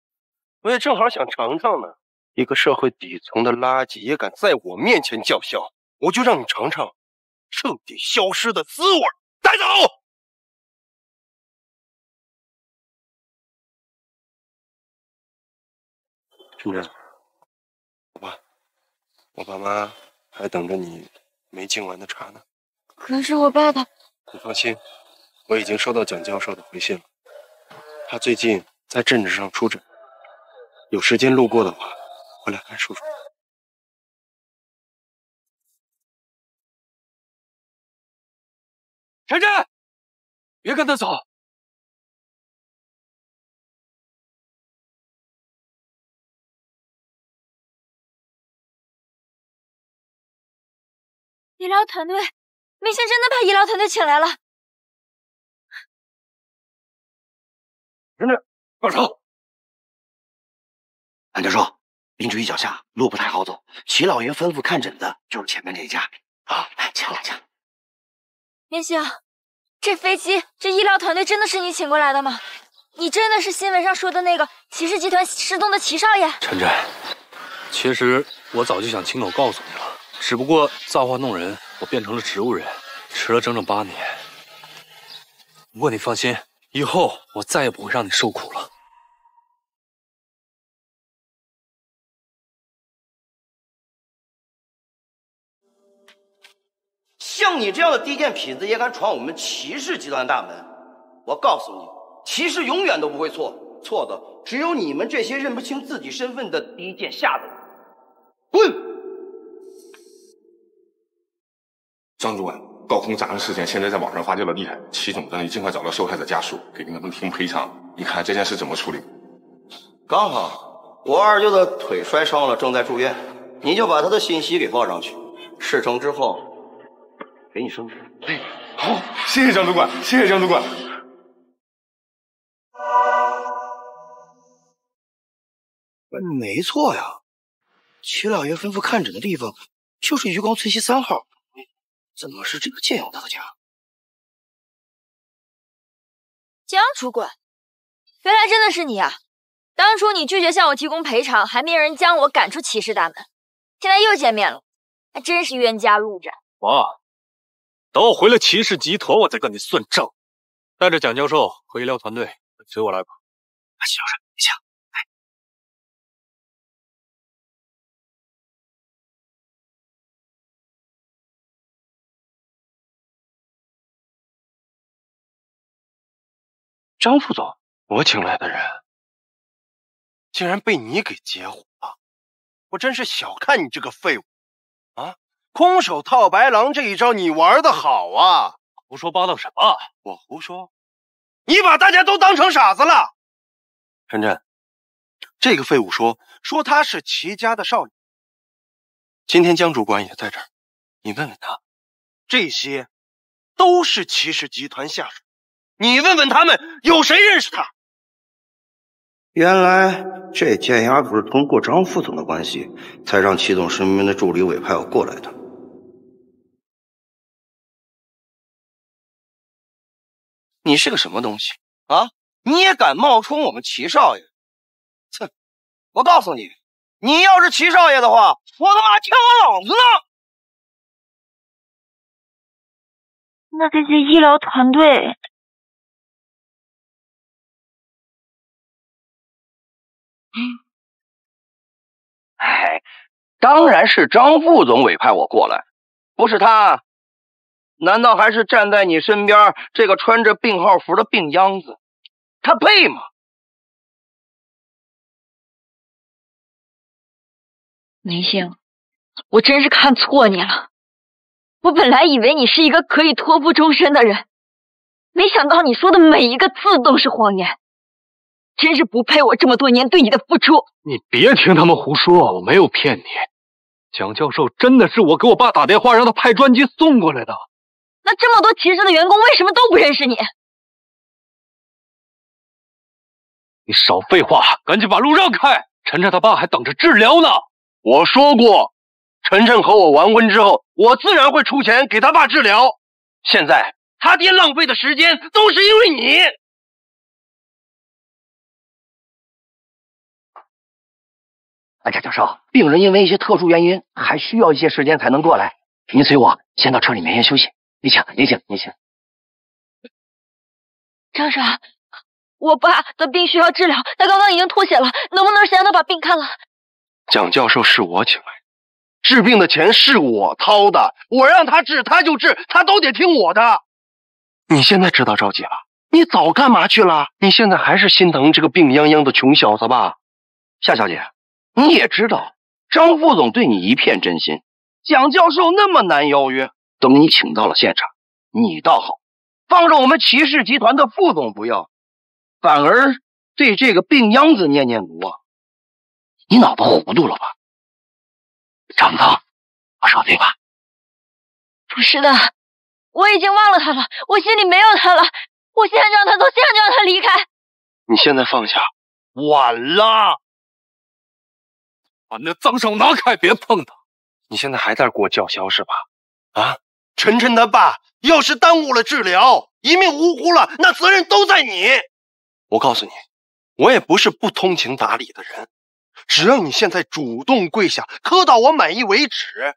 我也正好想尝尝呢。一个社会底层的垃圾也敢在我面前叫嚣，我就让你尝尝彻底消失的滋味。带走。晨晨。我爸妈还等着你没敬完的茶呢。可是我爸他……你放心，我已经收到蒋教授的回信了。他最近在镇子上出诊，有时间路过的话，回来看叔叔。晨晨，别跟他走。医疗团队，明星真的把医疗团队请来了。人呢？放手！安教授，林主医脚下，路不太好走。齐老爷吩咐看诊的就是前面这一家。好，来，请来，请。明星，这飞机，这医疗团队真的是你请过来的吗？你真的是新闻上说的那个骑士集团失踪的齐少爷？晨晨，其实我早就想亲口告诉你了。只不过造化弄人，我变成了植物人，迟了整整八年。不过你放心，以后我再也不会让你受苦了。像你这样的低贱痞子也敢闯我们齐氏集团大门？我告诉你，骑士永远都不会错，错的只有你们这些认不清自己身份的低贱下等人。滚！张主管，高空砸人事件现在在网上发酵的厉害，齐总让你尽快找到受害者家属，给他们提供赔偿。你看这件事怎么处理？刚好我二舅的腿摔伤了，正在住院，你就把他的信息给报上去。事成之后，给你升职。哎，好，谢谢张主管，谢谢张主管。没错呀，齐老爷吩咐看诊的地方就是余光翠溪三号。怎么是这个贱养他的家？江主管，原来真的是你啊！当初你拒绝向我提供赔偿，还命人将我赶出骑士大门，现在又见面了，还真是冤家路窄。我，等我回了骑士集团，我再跟你算账。带着蒋教授和医疗团队随我来吧。齐教授，你请。张副总，我请来的人竟然被你给截胡了！我真是小看你这个废物啊！空手套白狼这一招你玩的好啊！胡说八道什么？我胡说？你把大家都当成傻子了！晨晨，这个废物说说他是齐家的少爷。今天江主管也在这儿，你问问他，这些都是齐氏集团下属。你问问他们，有谁认识他？原来这贱丫头是通过张副总的关系，才让齐总身边的助理委派我过来的。你是个什么东西啊？你也敢冒充我们齐少爷？哼！我告诉你，你要是齐少爷的话，我他妈抢我老子呢！那这些医疗团队……哎，当然是张副总委派我过来，不是他，难道还是站在你身边这个穿着病号服的病秧子？他配吗？明星，我真是看错你了。我本来以为你是一个可以托付终身的人，没想到你说的每一个字都是谎言，真是不配我这么多年对你的付出。你别听他们胡说，我没有骗你。蒋教授真的是我给我爸打电话让他派专机送过来的。那这么多骑士的员工为什么都不认识你？你少废话，赶紧把路让开！晨晨他爸还等着治疗呢。我说过，晨晨和我完婚之后，我自然会出钱给他爸治疗。现在他爹浪费的时间都是因为你。哎，贾教授，病人因为一些特殊原因，还需要一些时间才能过来。您随我先到车里面先休息。您请，您请，您请。张少，我爸的病需要治疗，他刚刚已经吐血了，能不能先让他把病看了？蒋教授是我请来的，治病的钱是我掏的，我让他治他就治，他都得听我的。你现在知道着急了？你早干嘛去了？你现在还是心疼这个病殃殃的穷小子吧？夏小姐，你也知道张副总对你一片真心，蒋教授那么难邀约。等你请到了现场，你倒好，放着我们骑士集团的副总不要，反而对这个病秧子念念不忘。你脑子糊涂了吧？张腾，我说对吧？不是的，我已经忘了他了，我心里没有他了。我现在就让他走，现在就让他离开。你现在放下，晚了。把那脏手拿开，别碰他！你现在还在给我叫嚣是吧？啊！晨晨他爸要是耽误了治疗，一命呜呼了，那责任都在你。我告诉你，我也不是不通情达理的人，只要你现在主动跪下，磕到我满意为止，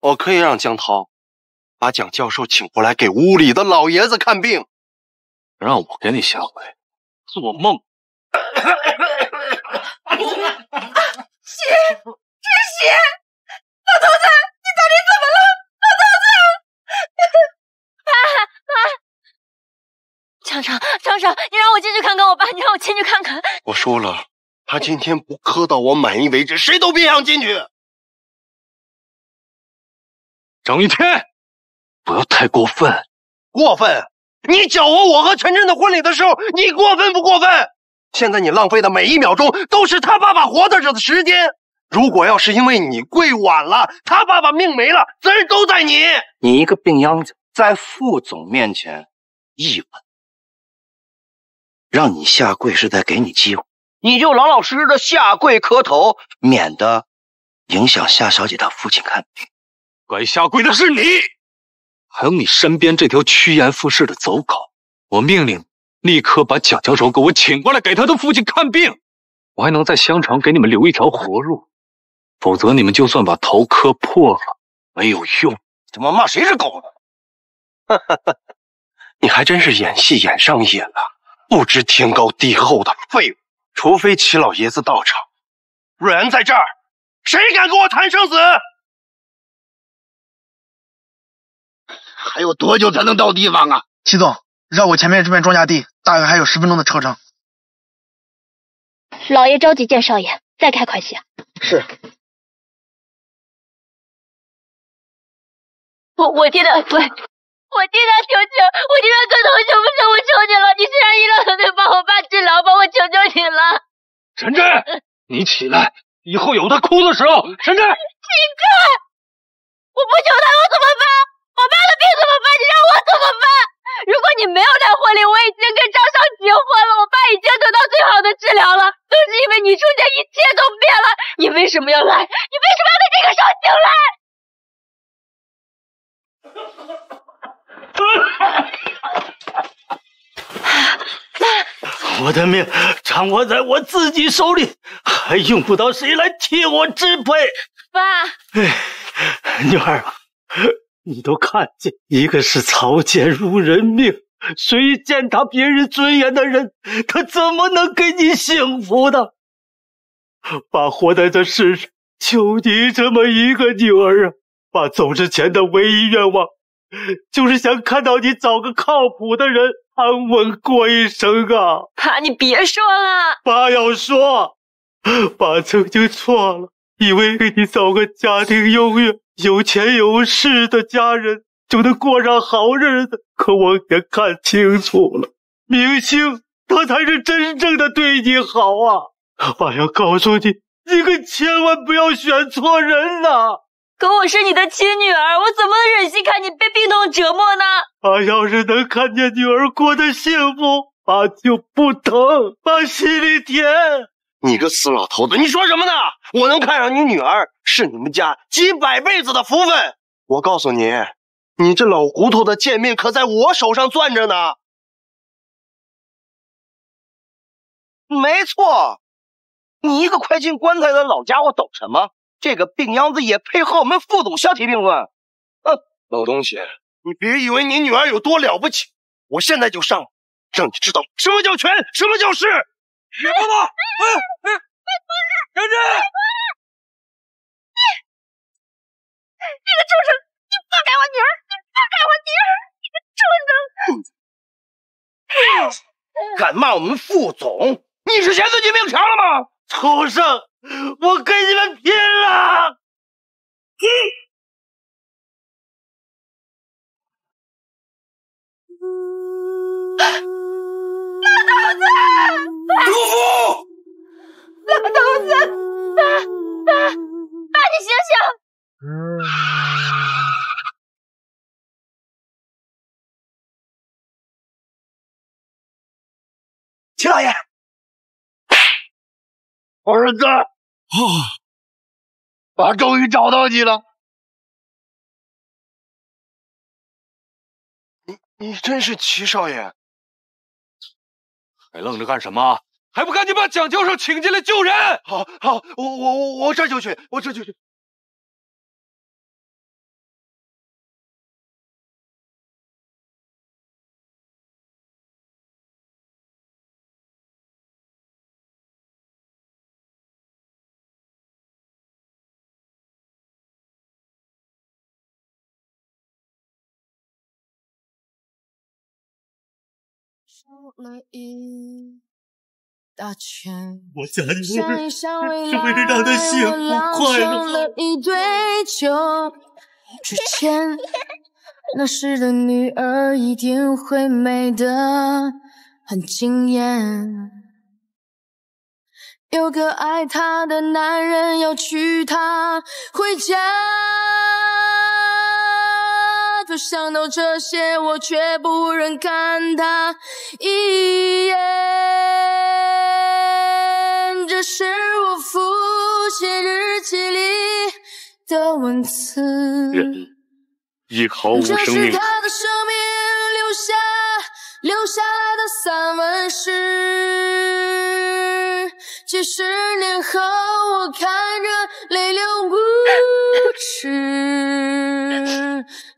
我可以让江涛把蒋教授请过来给屋里的老爷子看病。让我给你下跪，做梦！血，这血，老头子，你到底怎么了？老头子爸爸，强强强强，你让我进去看看我爸，你让我进去看看。我说了，他今天不磕到我满意为止，谁都别想进去。张一天，不要太过分，过分！你搅和我和晨晨的婚礼的时候，你过分不过分？现在你浪费的每一秒钟，都是他爸爸活着的时间。如果要是因为你跪晚了，他爸爸命没了，责任都在你。你一个病秧子，在副总面前一吻，让你下跪是在给你机会，你就老老实实的下跪磕头，免得影响夏小姐的父亲看病。该下跪的是你，还有你身边这条趋炎附势的走狗。我命令立刻把蒋教授给我请过来，给他的父亲看病。我还能在香肠给你们留一条活路。否则，你们就算把头磕破了，没有用。怎么骂谁是狗呢？哈哈哈你还真是演戏演上瘾了，不知天高地厚的废物！除非齐老爷子到场，瑞安在这儿，谁敢跟我谈生死？还有多久才能到地方啊？齐总，绕过前面这片庄稼地，大概还有十分钟的车程。老爷着急见少爷，再开快些。是。我我替他跪，我替他求求，我替他磕头，行不行？我求你了，你是让医疗团队帮我爸治疗吧，我求求你了。晨晨，你起来，以后有他哭的时候，晨晨。起开！我不求他，我怎么办？我爸的病怎么办？你让我怎么办？如果你没有来婚礼，我已经跟张少结婚了，我爸已经得到最好的治疗了，都是因为你出现，一切都变了。你为什么要来？你为什么要在这个时候醒来？我的命掌握在我自己手里，还用不到谁来替我支配。爸，哎，女儿，你都看见，一个是草菅如人命，谁践踏别人尊严的人，他怎么能给你幸福呢？爸活在这世上，就你这么一个女儿啊！爸走之前的唯一愿望，就是想看到你找个靠谱的人安稳过一生啊！爸，你别说了。爸要说，爸曾经错了，以为给你找个家庭优越、有钱有势的家人就能过上好日子。可我也看清楚了，明星他才是真正的对你好啊！爸要告诉你，你可千万不要选错人呐！可我是你的亲女儿，我怎么能忍心看你被病痛折磨呢？爸要是能看见女儿过得幸福，爸就不疼，爸心里甜。你个死老头子，你说什么呢？我能看上你女儿，是你们家几百辈子的福分。我告诉你，你这老糊涂的贱命可在我手上攥着呢。没错，你一个快进棺材的老家伙，懂什么？这个病秧子也配和我们副总相提并论？哼，老东西，你别以为你女儿有多了不起，我现在就上，让你知道什么叫权，什么叫势。别爸爸，哎哎，不是，认真。你，你个畜生，你放开我女儿，你放开我女儿，你个畜生！敢骂我们副总，你是嫌自己命长了吗？畜生！我跟你们拼了！老 头子，屠夫，老头子，爸爸爸，你醒醒！齐老爷。儿子，啊，爸终于找到你了。你你真是齐少爷？还愣着干什么？还不赶紧把蒋教授请进来救人！好，好，我我我我这就去，我这就去。了一大圈，我想一想未来，会让他幸福快我浪了一堆酒。之前那时的女儿一定会美得很惊艳。有个爱她的男人要娶她回家。可想到这些，我却不忍看他一眼。这是我父亲日记里的文字，人亦毫无这生命可是他的生命留下留下来的散文诗。几十年后，我看着泪流不止。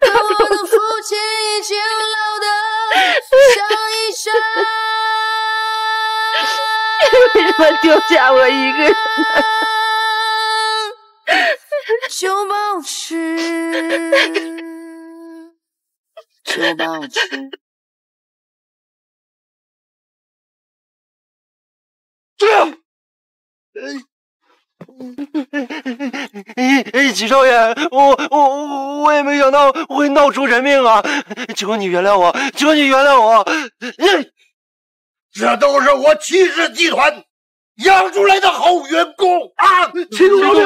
可 我的父亲已经老得像一张为什么丢下我一个人？旧报纸，旧报纸。哎哎，齐少爷，我我我我也没想到会闹出人命啊！求你原谅我，求你原谅我。这都是我齐氏集团养出来的好员工啊！齐总饶命！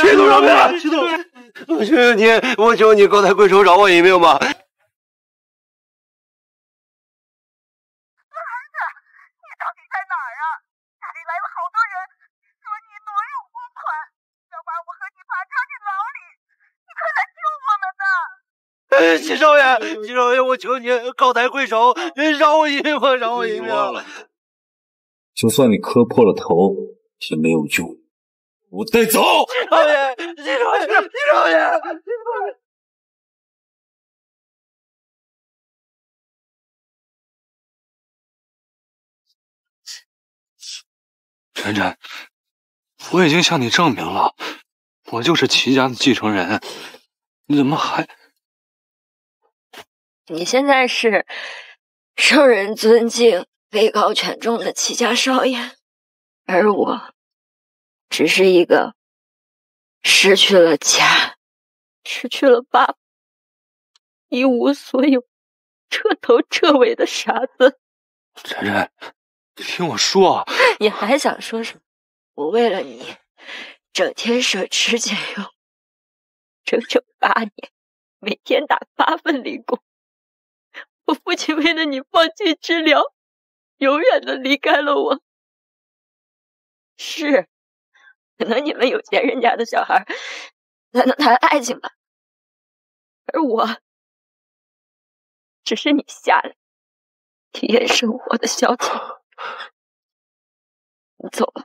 齐总饶命！齐总，我求你，我求你高抬贵手，饶我一命吧！齐少爷，齐少爷，我求你高抬贵手，饶我一命吧，饶我一命！就算你磕破了头也没有用，我带走。齐少爷，齐少爷，齐少爷，齐少爷。晨晨，我已经向你证明了，我就是齐家的继承人，你怎么还你现在是受人尊敬、位高权重的齐家少爷，而我只是一个失去了家、失去了爸爸、一无所有、彻头彻尾的傻子。晨晨，你听我说，你还想说什么？我为了你，整天省吃俭用，整整八年，每天打八份零工。我父亲为了你放弃治疗，永远的离开了我。是，可能你们有钱人家的小孩才能谈爱情吧，而我只是你下来体验生活的消遣。你走吧，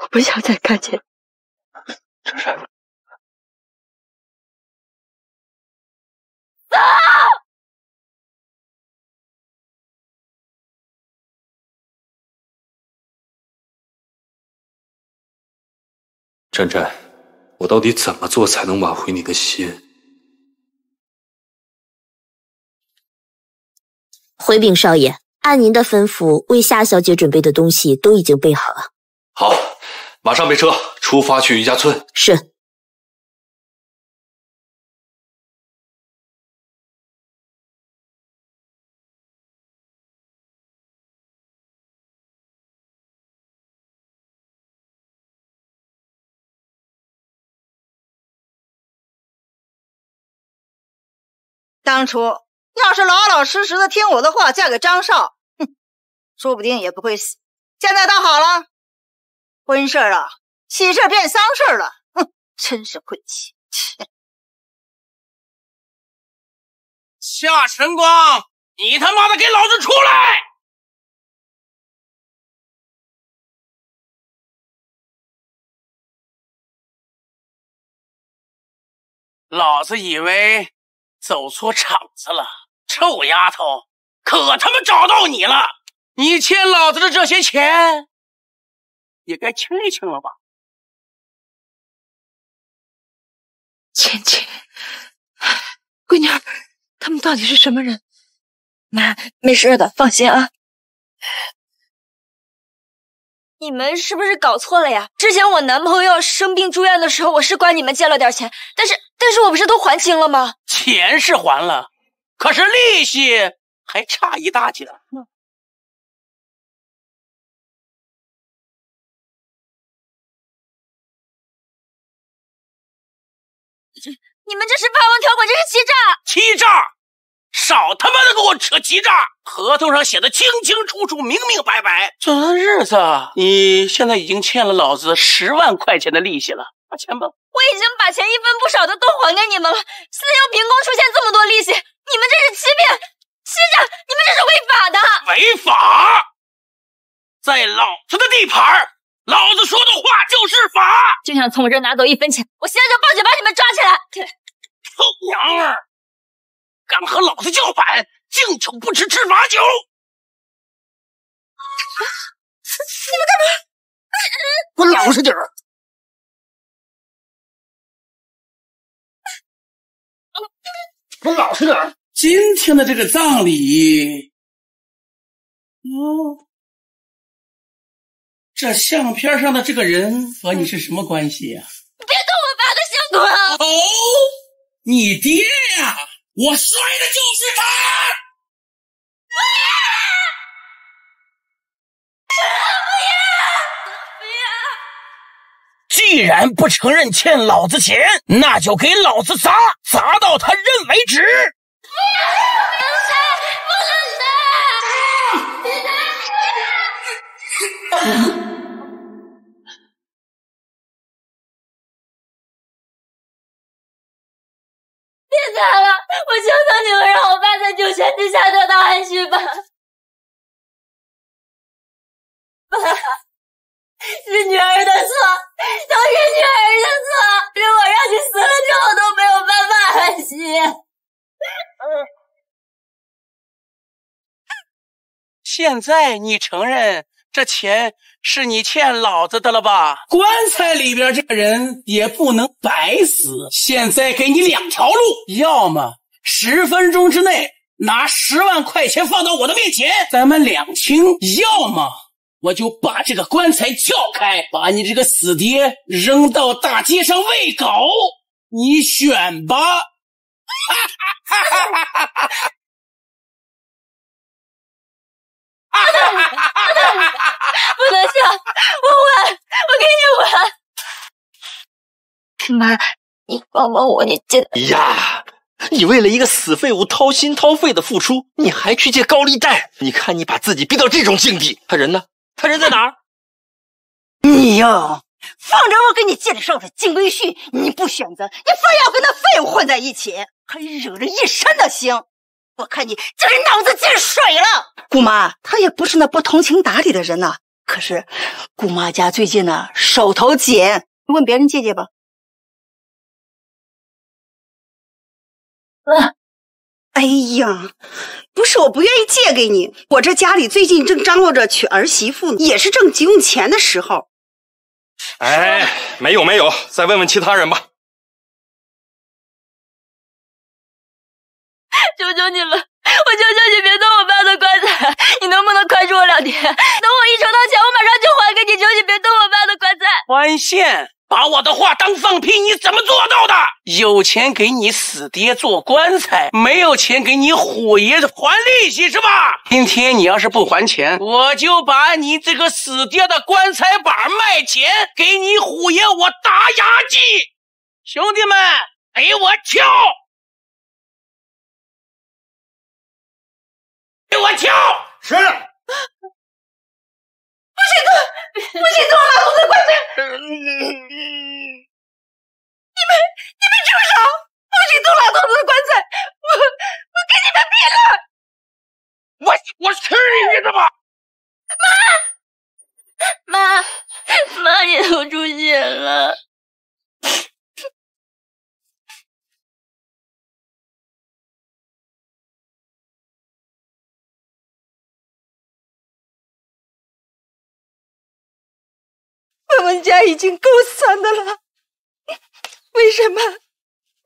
我不想再看见你。走。晨晨，我到底怎么做才能挽回你的心？回禀少爷，按您的吩咐，为夏小姐准备的东西都已经备好了。好，马上备车，出发去余家村。是。当初要是老老实实的听我的话，嫁给张少，哼，说不定也不会死。现在倒好了，婚事啊，喜事变丧事了，哼，真是晦气！切！夏晨光，你他妈的给老子出来！老子以为。走错场子了，臭丫头，可他妈找到你了！你欠老子的这些钱，也该清一清了吧？芊芊，闺女，他们到底是什么人？妈，没事的，放心啊。你们是不是搞错了呀？之前我男朋友生病住院的时候，我是管你们借了点钱，但是但是我不是都还清了吗？钱是还了，可是利息还差一大截。你们这是霸王条款，这是欺诈！欺诈！少他妈的给我扯欺诈！合同上写的清清楚楚、明明白白。这日子，你现在已经欠了老子十万块钱的利息了，把钱吧。我已经把钱一分不少的都还给你们了，现在又凭空出现这么多利息，你们这是欺骗、欺诈，你们这是违法的。违法！在老子的地盘，老子说的话就是法。就想从我这拿走一分钱，我现在就报警把你们抓起来。臭娘们儿！敢和老子叫板，敬酒不吃吃罚酒！你们干嘛？给我老实点儿！给我老实点儿！今天的这个葬礼，哦，这相片上的这个人和你是什么关系呀？别动我爸的相框！哦，你爹呀！我摔的就是他！既然不承认欠老子钱，那就给老子砸，砸到他认为止！不要，不能杀！别砸了！我求求你们，让我爸在九泉之下得到安息吧！爸，是女儿的错，都是女儿的错！如果让你死了之后都没有办法安息。现在你承认？这钱是你欠老子的了吧？棺材里边这个人也不能白死。现在给你两条路，要么十分钟之内拿十万块钱放到我的面前，咱们两清；要么我就把这个棺材撬开，把你这个死爹扔到大街上喂狗，你选吧。哈哈哈哈哈哈！不能笑，我吻，我给你吻。妈，你帮帮我，你真……呀，你为了一个死废物掏心掏肺的付出，你还去借高利贷？你看你把自己逼到这种境地，他人呢？他人在哪儿？你呀，放着我给你介绍的金龟婿，你不选择，你非要跟那废物混在一起，还惹着一身的腥。我看你就是脑子进水了，姑妈，她也不是那不通情达理的人呐。可是姑妈家最近呢手头紧，问别人借借吧。啊，哎呀，不是我不愿意借给你，我这家里最近正张罗着娶儿媳妇，也是正急用钱的时候。哎，没有没有，再问问其他人吧。求求你了，我求求你别动我爸的棺材，你能不能宽恕我两天？等我一筹到钱，我马上就还给你。求你别动我爸的棺材。宽限，把我的话当放屁，你怎么做到的？有钱给你死爹做棺材，没有钱给你虎爷还利息是吧？今天你要是不还钱，我就把你这个死爹的棺材板卖钱，给你虎爷我打牙祭。兄弟们，给我敲！给我敲！是。不许动！不许动老头的棺材！你们，你们住手！不许动老头子的棺材！我，我跟你们拼了！我，我去你的吧！妈，妈，妈，你流出血了。们家已经够惨的了，为什么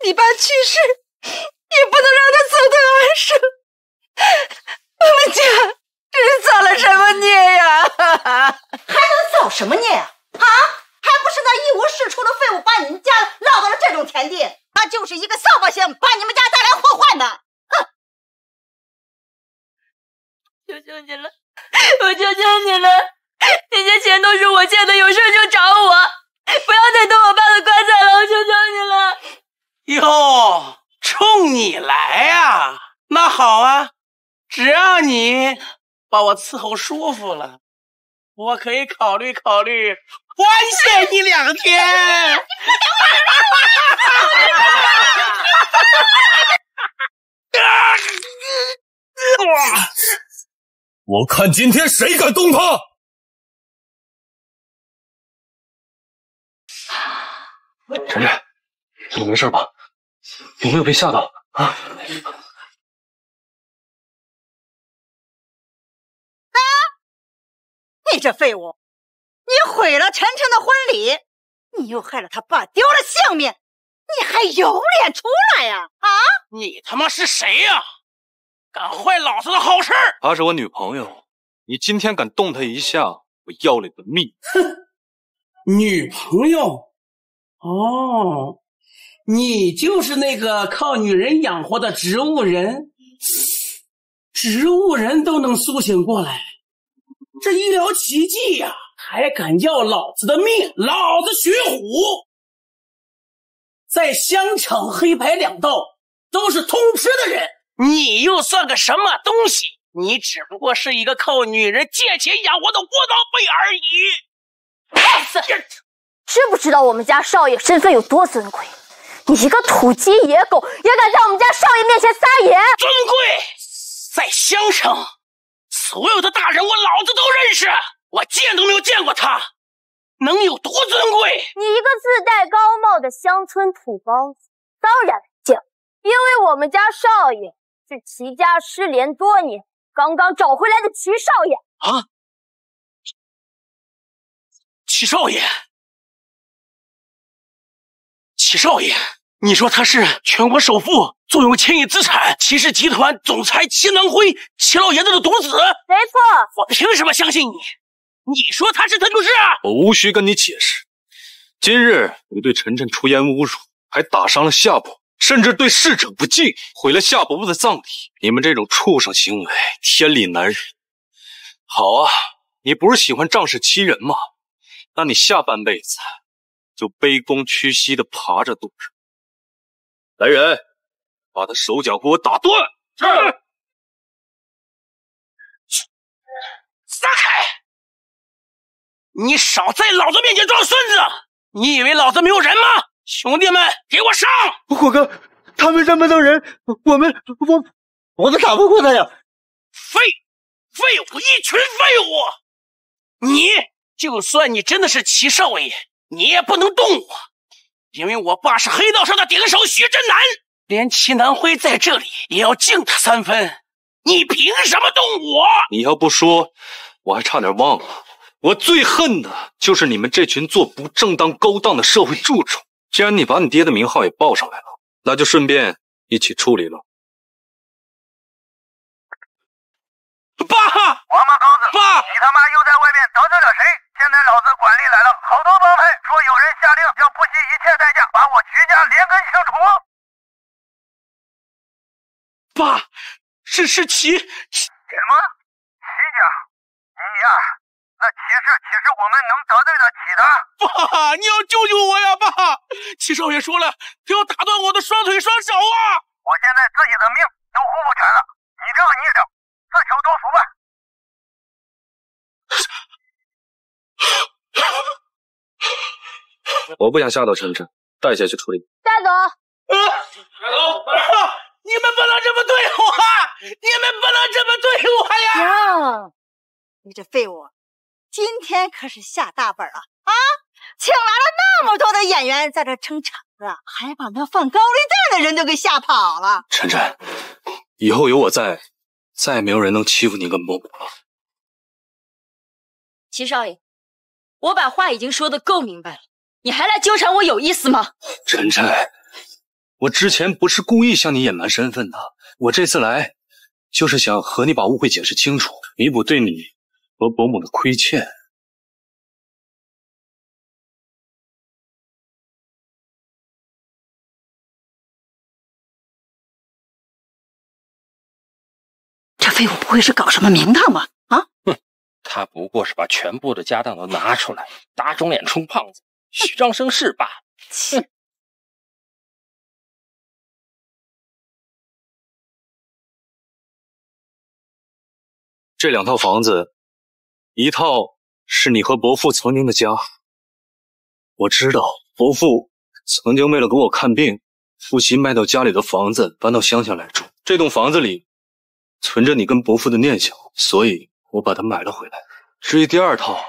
你爸去世也不能让他走得安生？我们家这是造了什么孽呀？还能造什么孽啊？啊，还不是那一无是处的废物把你们家落到了这种田地？他就是一个扫把星，把你们家带来祸患的。哼！求求你了，我求求你了！那些钱都是我借的，有事就找我，不要再动我爸的棺材了，我求求你了。哟，冲你来呀！那好啊，只要你把我伺候舒服了，我可以考虑考虑宽限你两天。我看今天谁敢动他！晨晨，你没事吧？有没有被吓到啊？啊！你这废物，你毁了晨晨的婚礼，你又害了他爸丢了性命，你还有脸出来呀？啊！你他妈是谁呀？敢坏老子的好事？她是我女朋友，你今天敢动她一下，我要了你的命！哼，女朋友。哦，你就是那个靠女人养活的植物人，植物人都能苏醒过来，这医疗奇迹呀！还敢要老子的命？老子徐虎在香城黑白两道都是通吃的人，你又算个什么东西？你只不过是一个靠女人借钱养活的窝囊废而已。知不知道我们家少爷身份有多尊贵？你一个土鸡野狗也敢在我们家少爷面前撒野？尊贵，在乡城，所有的大人我老子都认识，我见都没有见过他，能有多尊贵？你一个自带高帽的乡村土包子，当然没见过，因为我们家少爷是齐家失联多年，刚刚找回来的齐少爷啊！齐少爷。齐少爷，你说他是全国首富，坐拥千亿资产，齐氏集团总裁齐南辉，齐老爷子的独子。没错，我凭什么相信你？你说他是，他就是。我无需跟你解释。今日你对晨晨出言侮辱，还打伤了夏伯，甚至对逝者不敬，毁了夏伯伯的葬礼。你们这种畜生行为，天理难容。好啊，你不是喜欢仗势欺人吗？那你下半辈子就卑躬屈膝的爬着度日。来人，把他手脚给我打断！是。撒开！你少在老子面前装孙子！你以为老子没有人吗？兄弟们，给我上！虎哥，他们这么多人，我们我我们打不过他呀！废废物，一群废物！你就算你真的是齐少爷，你也不能动我，因为我爸是黑道上的顶手徐振南，连齐南辉在这里也要敬他三分。你凭什么动我？你要不说，我还差点忘了。我最恨的就是你们这群做不正当勾当的社会蛀虫。既然你把你爹的名号也报上来了，那就顺便一起处理了。爸，王八羔子，爸，你他妈又在外面得罪了谁？现在老子管理来了，好多帮派说有人下令要不惜一切代价把我徐家连根清除。爸，是是齐什么齐家？你呀。那齐氏岂是我们能得罪得起的？爸，你要救救我呀！爸，齐少爷说了，他要打断我的双腿双手啊！我现在自己的命都护不全了，你这个孽障，自求多福吧。我不想吓到晨晨，带下去处理。带走。带走。你们不能这么对我，你们不能这么对我呀！娘，你这废物！今天可是下大本了啊！请来了那么多的演员在这撑场子，还把那放高利贷的人都给吓跑了。晨晨，以后有我在，再也没有人能欺负你跟伯母了。齐少爷，我把话已经说的够明白了，你还来纠缠我有意思吗？晨晨，我之前不是故意向你隐瞒身份的，我这次来就是想和你把误会解释清楚，弥补对你。和伯母的亏欠，这废物不会是搞什么名堂吧？啊！哼，他不过是把全部的家当都拿出来，打肿脸充胖子，虚张声势罢了。切！这两套房子。一套是你和伯父曾经的家，我知道伯父曾经为了给我看病，不惜卖掉家里的房子，搬到乡下来住。这栋房子里存着你跟伯父的念想，所以我把它买了回来。至于第二套，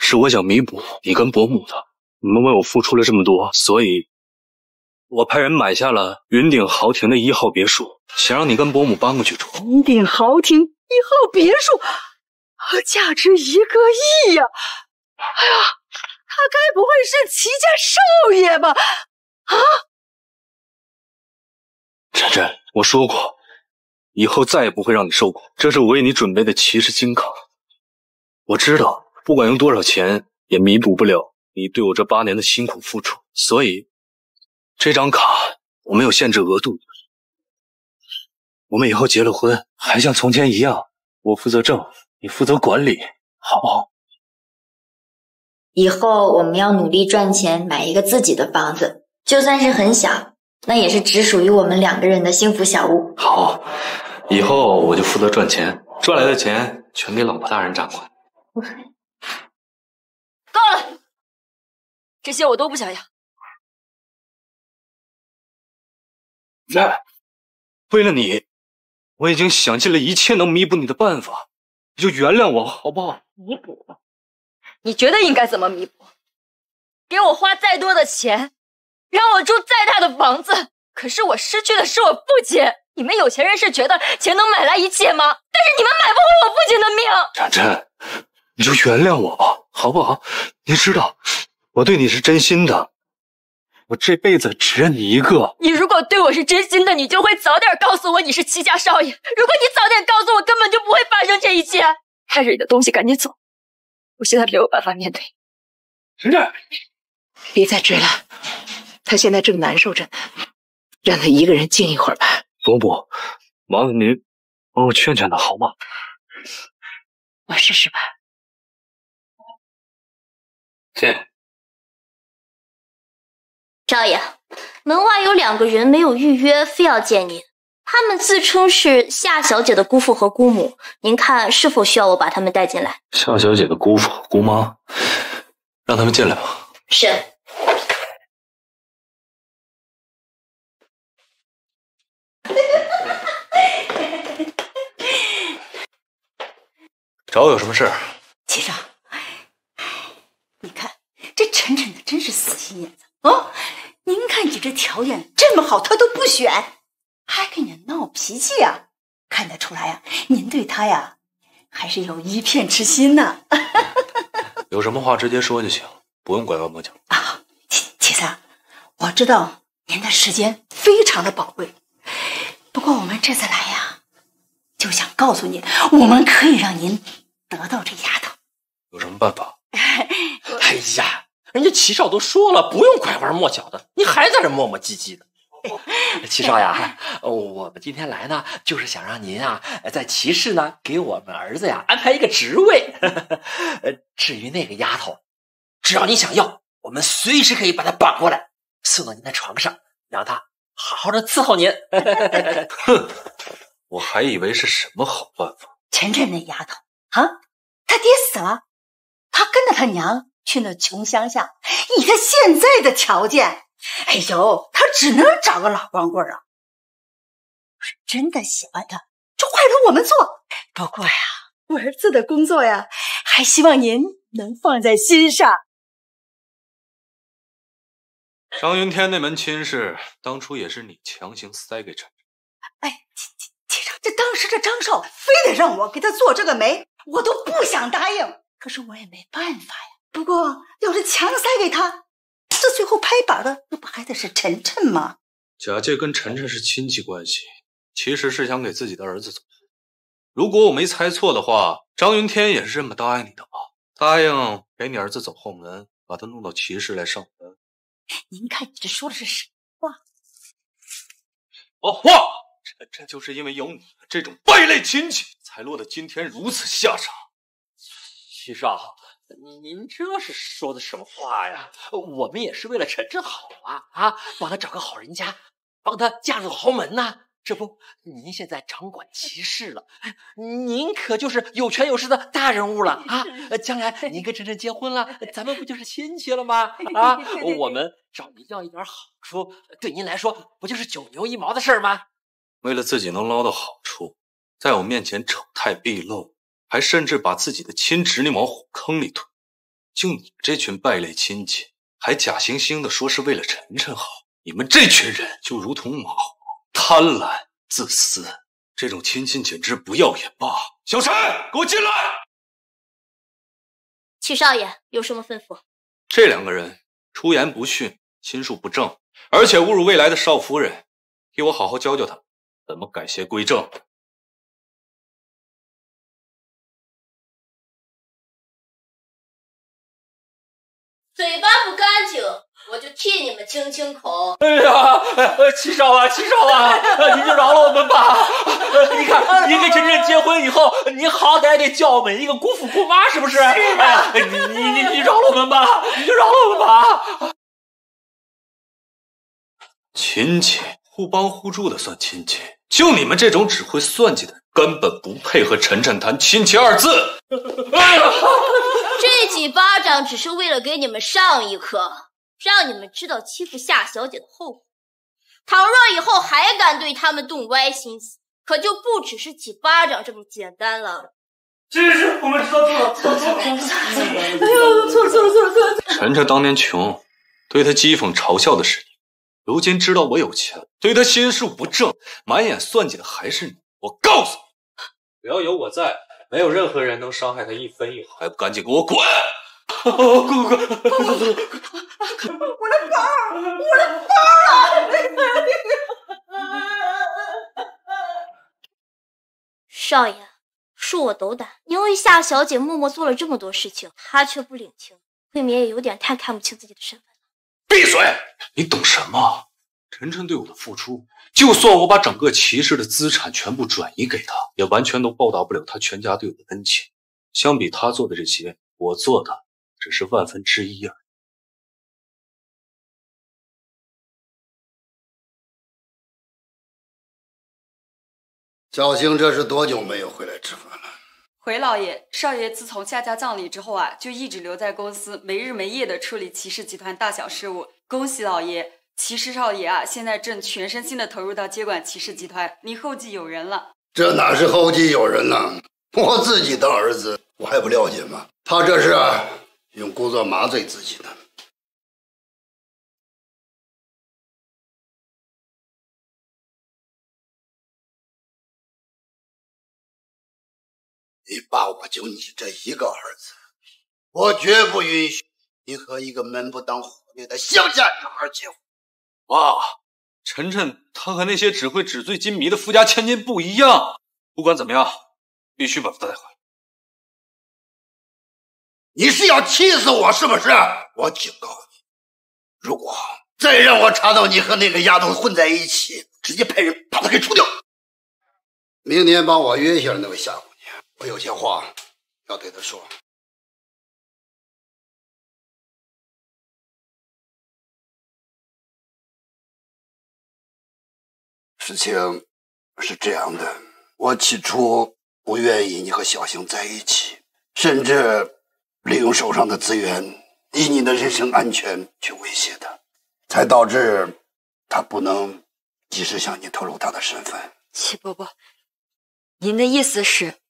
是我想弥补你跟伯母的，你们为我付出了这么多，所以，我派人买下了云顶豪庭的一号别墅，想让你跟伯母搬过去住。云顶豪庭一号别墅。价值一个亿呀！哎呀，他该不会是齐家少爷吧？啊！晨晨，我说过，以后再也不会让你受苦。这是我为你准备的骑士金卡。我知道，不管用多少钱，也弥补不了你对我这八年的辛苦付出。所以，这张卡我没有限制额度。我们以后结了婚，还像从前一样，我负责挣。你负责管理，好不好。以后我们要努力赚钱，买一个自己的房子，就算是很小，那也是只属于我们两个人的幸福小屋。好，以后我就负责赚钱，赚来的钱全给老婆大人掌管。这些我都不想要。那为了你，我已经想尽了一切能弥补你的办法。你就原谅我好不好？弥补？你觉得应该怎么弥补？给我花再多的钱，让我住再大的房子，可是我失去的是我父亲。你们有钱人是觉得钱能买来一切吗？但是你们买不回我父亲的命。展真，你就原谅我吧，好不好？你知道我对你是真心的，我这辈子只认你一个。你如果对我是真心的，你就会早点告诉我你是齐家少爷。如果你早点告诉我，根本就不会发生这一切。带着你的东西赶紧走，我现在没有办法面对。晨晨，别再追了，他现在正难受着呢，让他一个人静一会儿吧。伯母，麻烦您帮我劝劝他好吗？我试试吧。见。少爷，门外有两个人没有预约，非要见您。他们自称是夏小姐的姑父和姑母，您看是否需要我把他们带进来？夏小姐的姑父、姑妈，让他们进来吧。是。找我有什么事？齐少，你看这晨晨的真是死心眼子啊！您看你这条件这么好，他都不选，还跟你闹脾气呀？看得出来呀，您对他呀还是有一片痴心呢。有什么话直接说就行，不用拐弯抹角。啊，齐齐三，我知道您的时间非常的宝贵，不过我们这次来呀，就想告诉您，我们可以让您得到这丫头。有什么办法？哎呀，人家齐少都说了，不用拐弯抹角的，你还在这磨磨唧唧的。齐少呀，我们今天来呢，就是想让您啊，在齐氏呢，给我们儿子呀安排一个职位。呃，至于那个丫头，只要你想要，我们随时可以把她绑过来，送到您的床上，让她好好的伺候您。哼，我还以为是什么好办法。晨晨那丫头啊，她爹死了，她跟着她娘去那穷乡下，以他现在的条件。哎呦，他只能找个老光棍啊！是真的喜欢他，就快由我们做。不过呀，我儿子的工作呀，还希望您能放在心上。张云天那门亲事，当初也是你强行塞给陈晨。哎，其实这当时这张少非得让我给他做这个媒，我都不想答应。可是我也没办法呀。不过要是强塞给他。这最后拍板的，那不还得是晨晨吗？假借跟晨晨是亲戚关系，其实是想给自己的儿子走。如果我没猜错的话，张云天也是这么答应你的吧？答应给你儿子走后门，把他弄到齐氏来上门。您看你这说的是什么话？我，话！晨晨就是因为有你这种败类亲戚，才落得今天如此下场。七少。您这是说的什么话呀？我们也是为了晨晨好啊啊，帮他找个好人家，帮他嫁入豪门呐。这不，您现在掌管齐氏了，您可就是有权有势的大人物了啊！将来您跟晨晨结婚了，咱们不就是亲戚了吗？啊，我们找您要一点好处，对您来说不就是九牛一毛的事吗？为了自己能捞到好处，在我面前丑态毕露。还甚至把自己的亲侄女往火坑里推，就你们这群败类亲戚，还假惺惺的说是为了晨晨好，你们这群人就如同马，贪婪自私，这种亲戚简直不要也罢。小陈，给我进来！曲少爷有什么吩咐？这两个人出言不逊，心术不正，而且侮辱未来的少夫人，给我好好教教他们怎么改邪归正。嘴巴不干净，我就替你们清清口。哎呀，七少啊，七少啊，您 就饶了我们吧！你看，您跟晨晨结婚以后，你好歹得叫我们一个姑父姑妈，是不是？是啊。你你你你饶了我们吧！你就饶了我们吧！亲戚互帮互助的算亲戚，就你们这种只会算计的，根本不配和晨晨谈亲戚二字。哎呀！这几巴掌只是为了给你们上一课，让你们知道欺负夏小姐的后果。倘若以后还敢对他们动歪心思，可就不只是几巴掌这么简单了。这是我们知道错了，错了，错了，哎呦，错了，错了，错了，错了。晨晨当年穷，对他讥讽嘲笑的是你；如今知道我有钱，对他心术不正，满眼算计的还是你。我告诉你，只要有我在。没有任何人能伤害他一分一毫，还不赶紧给我滚！滚滚滚滚滚滚！我的包，我的包啊！少爷，恕我斗胆，您为夏小姐默默做了这么多事情，她却不领情，未免也有点太看不清自己的身份了。闭嘴！你懂什么？晨晨对我的付出，就算我把整个骑士的资产全部转移给他，也完全都报答不了他全家对我的恩情。相比他做的这些，我做的只是万分之一而已。小星这是多久没有回来吃饭了？回老爷，少爷自从夏家葬礼之后啊，就一直留在公司，没日没夜的处理骑士集团大小事务。恭喜老爷，骑士少爷啊，现在正全身心的投入到接管骑士集团，你后继有人了。这哪是后继有人呢？我自己的儿子，我还不了解吗？他这是用工作麻醉自己呢。你爸我就你这一个儿子，我绝不允许你和一个门不当户不对的乡下女孩结婚。哇，晨晨他和那些只会纸醉金迷的富家千金不一样。不管怎么样，必须把他带回来。你是要气死我是不是？我警告你，如果再让我查到你和那个丫头混在一起，直接派人把她给除掉。明天帮我约一下那位夏姑娘，我有些话要对她说。事情是这样的，我起初不愿意你和小星在一起，甚至利用手上的资源，以你的人身安全去威胁他，才导致他不能及时向你透露他的身份。齐伯伯，您的意思是，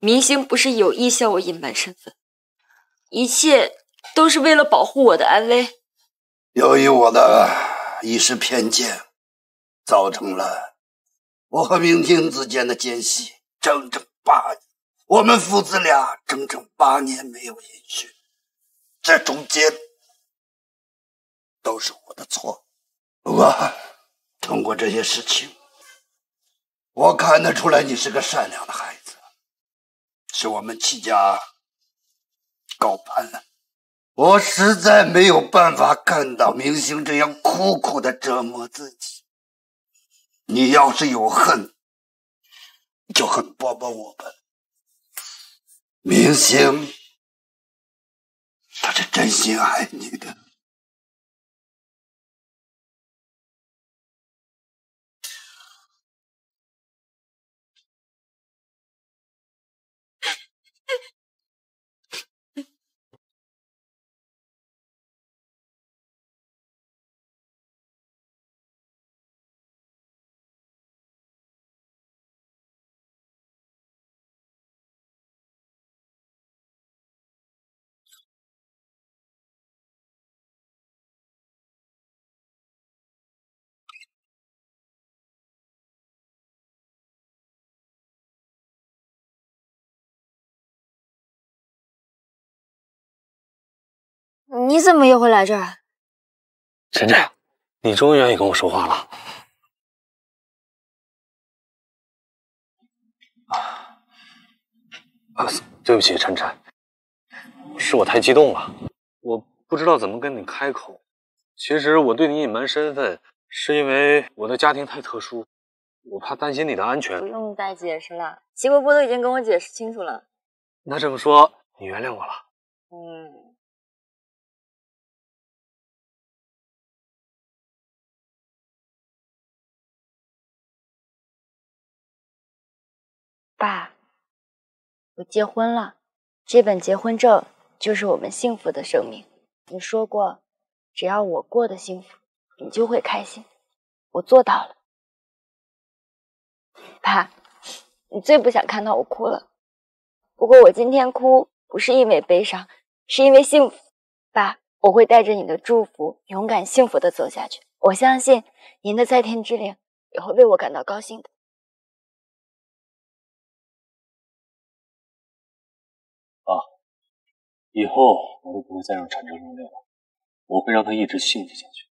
明星不是有意向我隐瞒身份，一切都是为了保护我的安危？由于我的一时偏见，造成了我和明星之间的间隙，整整八年。我们父子俩整整八年没有音讯，这中间都是我的错。不过，通过这些事情，我看得出来你是个善良的孩子，是我们戚家高攀了。我实在没有办法看到明星这样苦苦的折磨自己。你要是有恨，就恨伯伯我们。明星，他是真心爱你的。你怎么又会来这儿？晨晨，你终于愿意跟我说话了。啊，对不起，晨晨，是我太激动了，我不知道怎么跟你开口。其实我对你隐瞒身份，是因为我的家庭太特殊，我怕担心你的安全。不用再解释了，齐伯伯都已经跟我解释清楚了。那这么说，你原谅我了？嗯。爸，我结婚了，这本结婚证就是我们幸福的证明。你说过，只要我过得幸福，你就会开心。我做到了。爸，你最不想看到我哭了，不过我今天哭不是因为悲伤，是因为幸福。爸，我会带着你的祝福，勇敢幸福的走下去。我相信您的在天之灵也会为我感到高兴的。以后我都不会再让晨晨流泪了。我会让他一直幸福下去。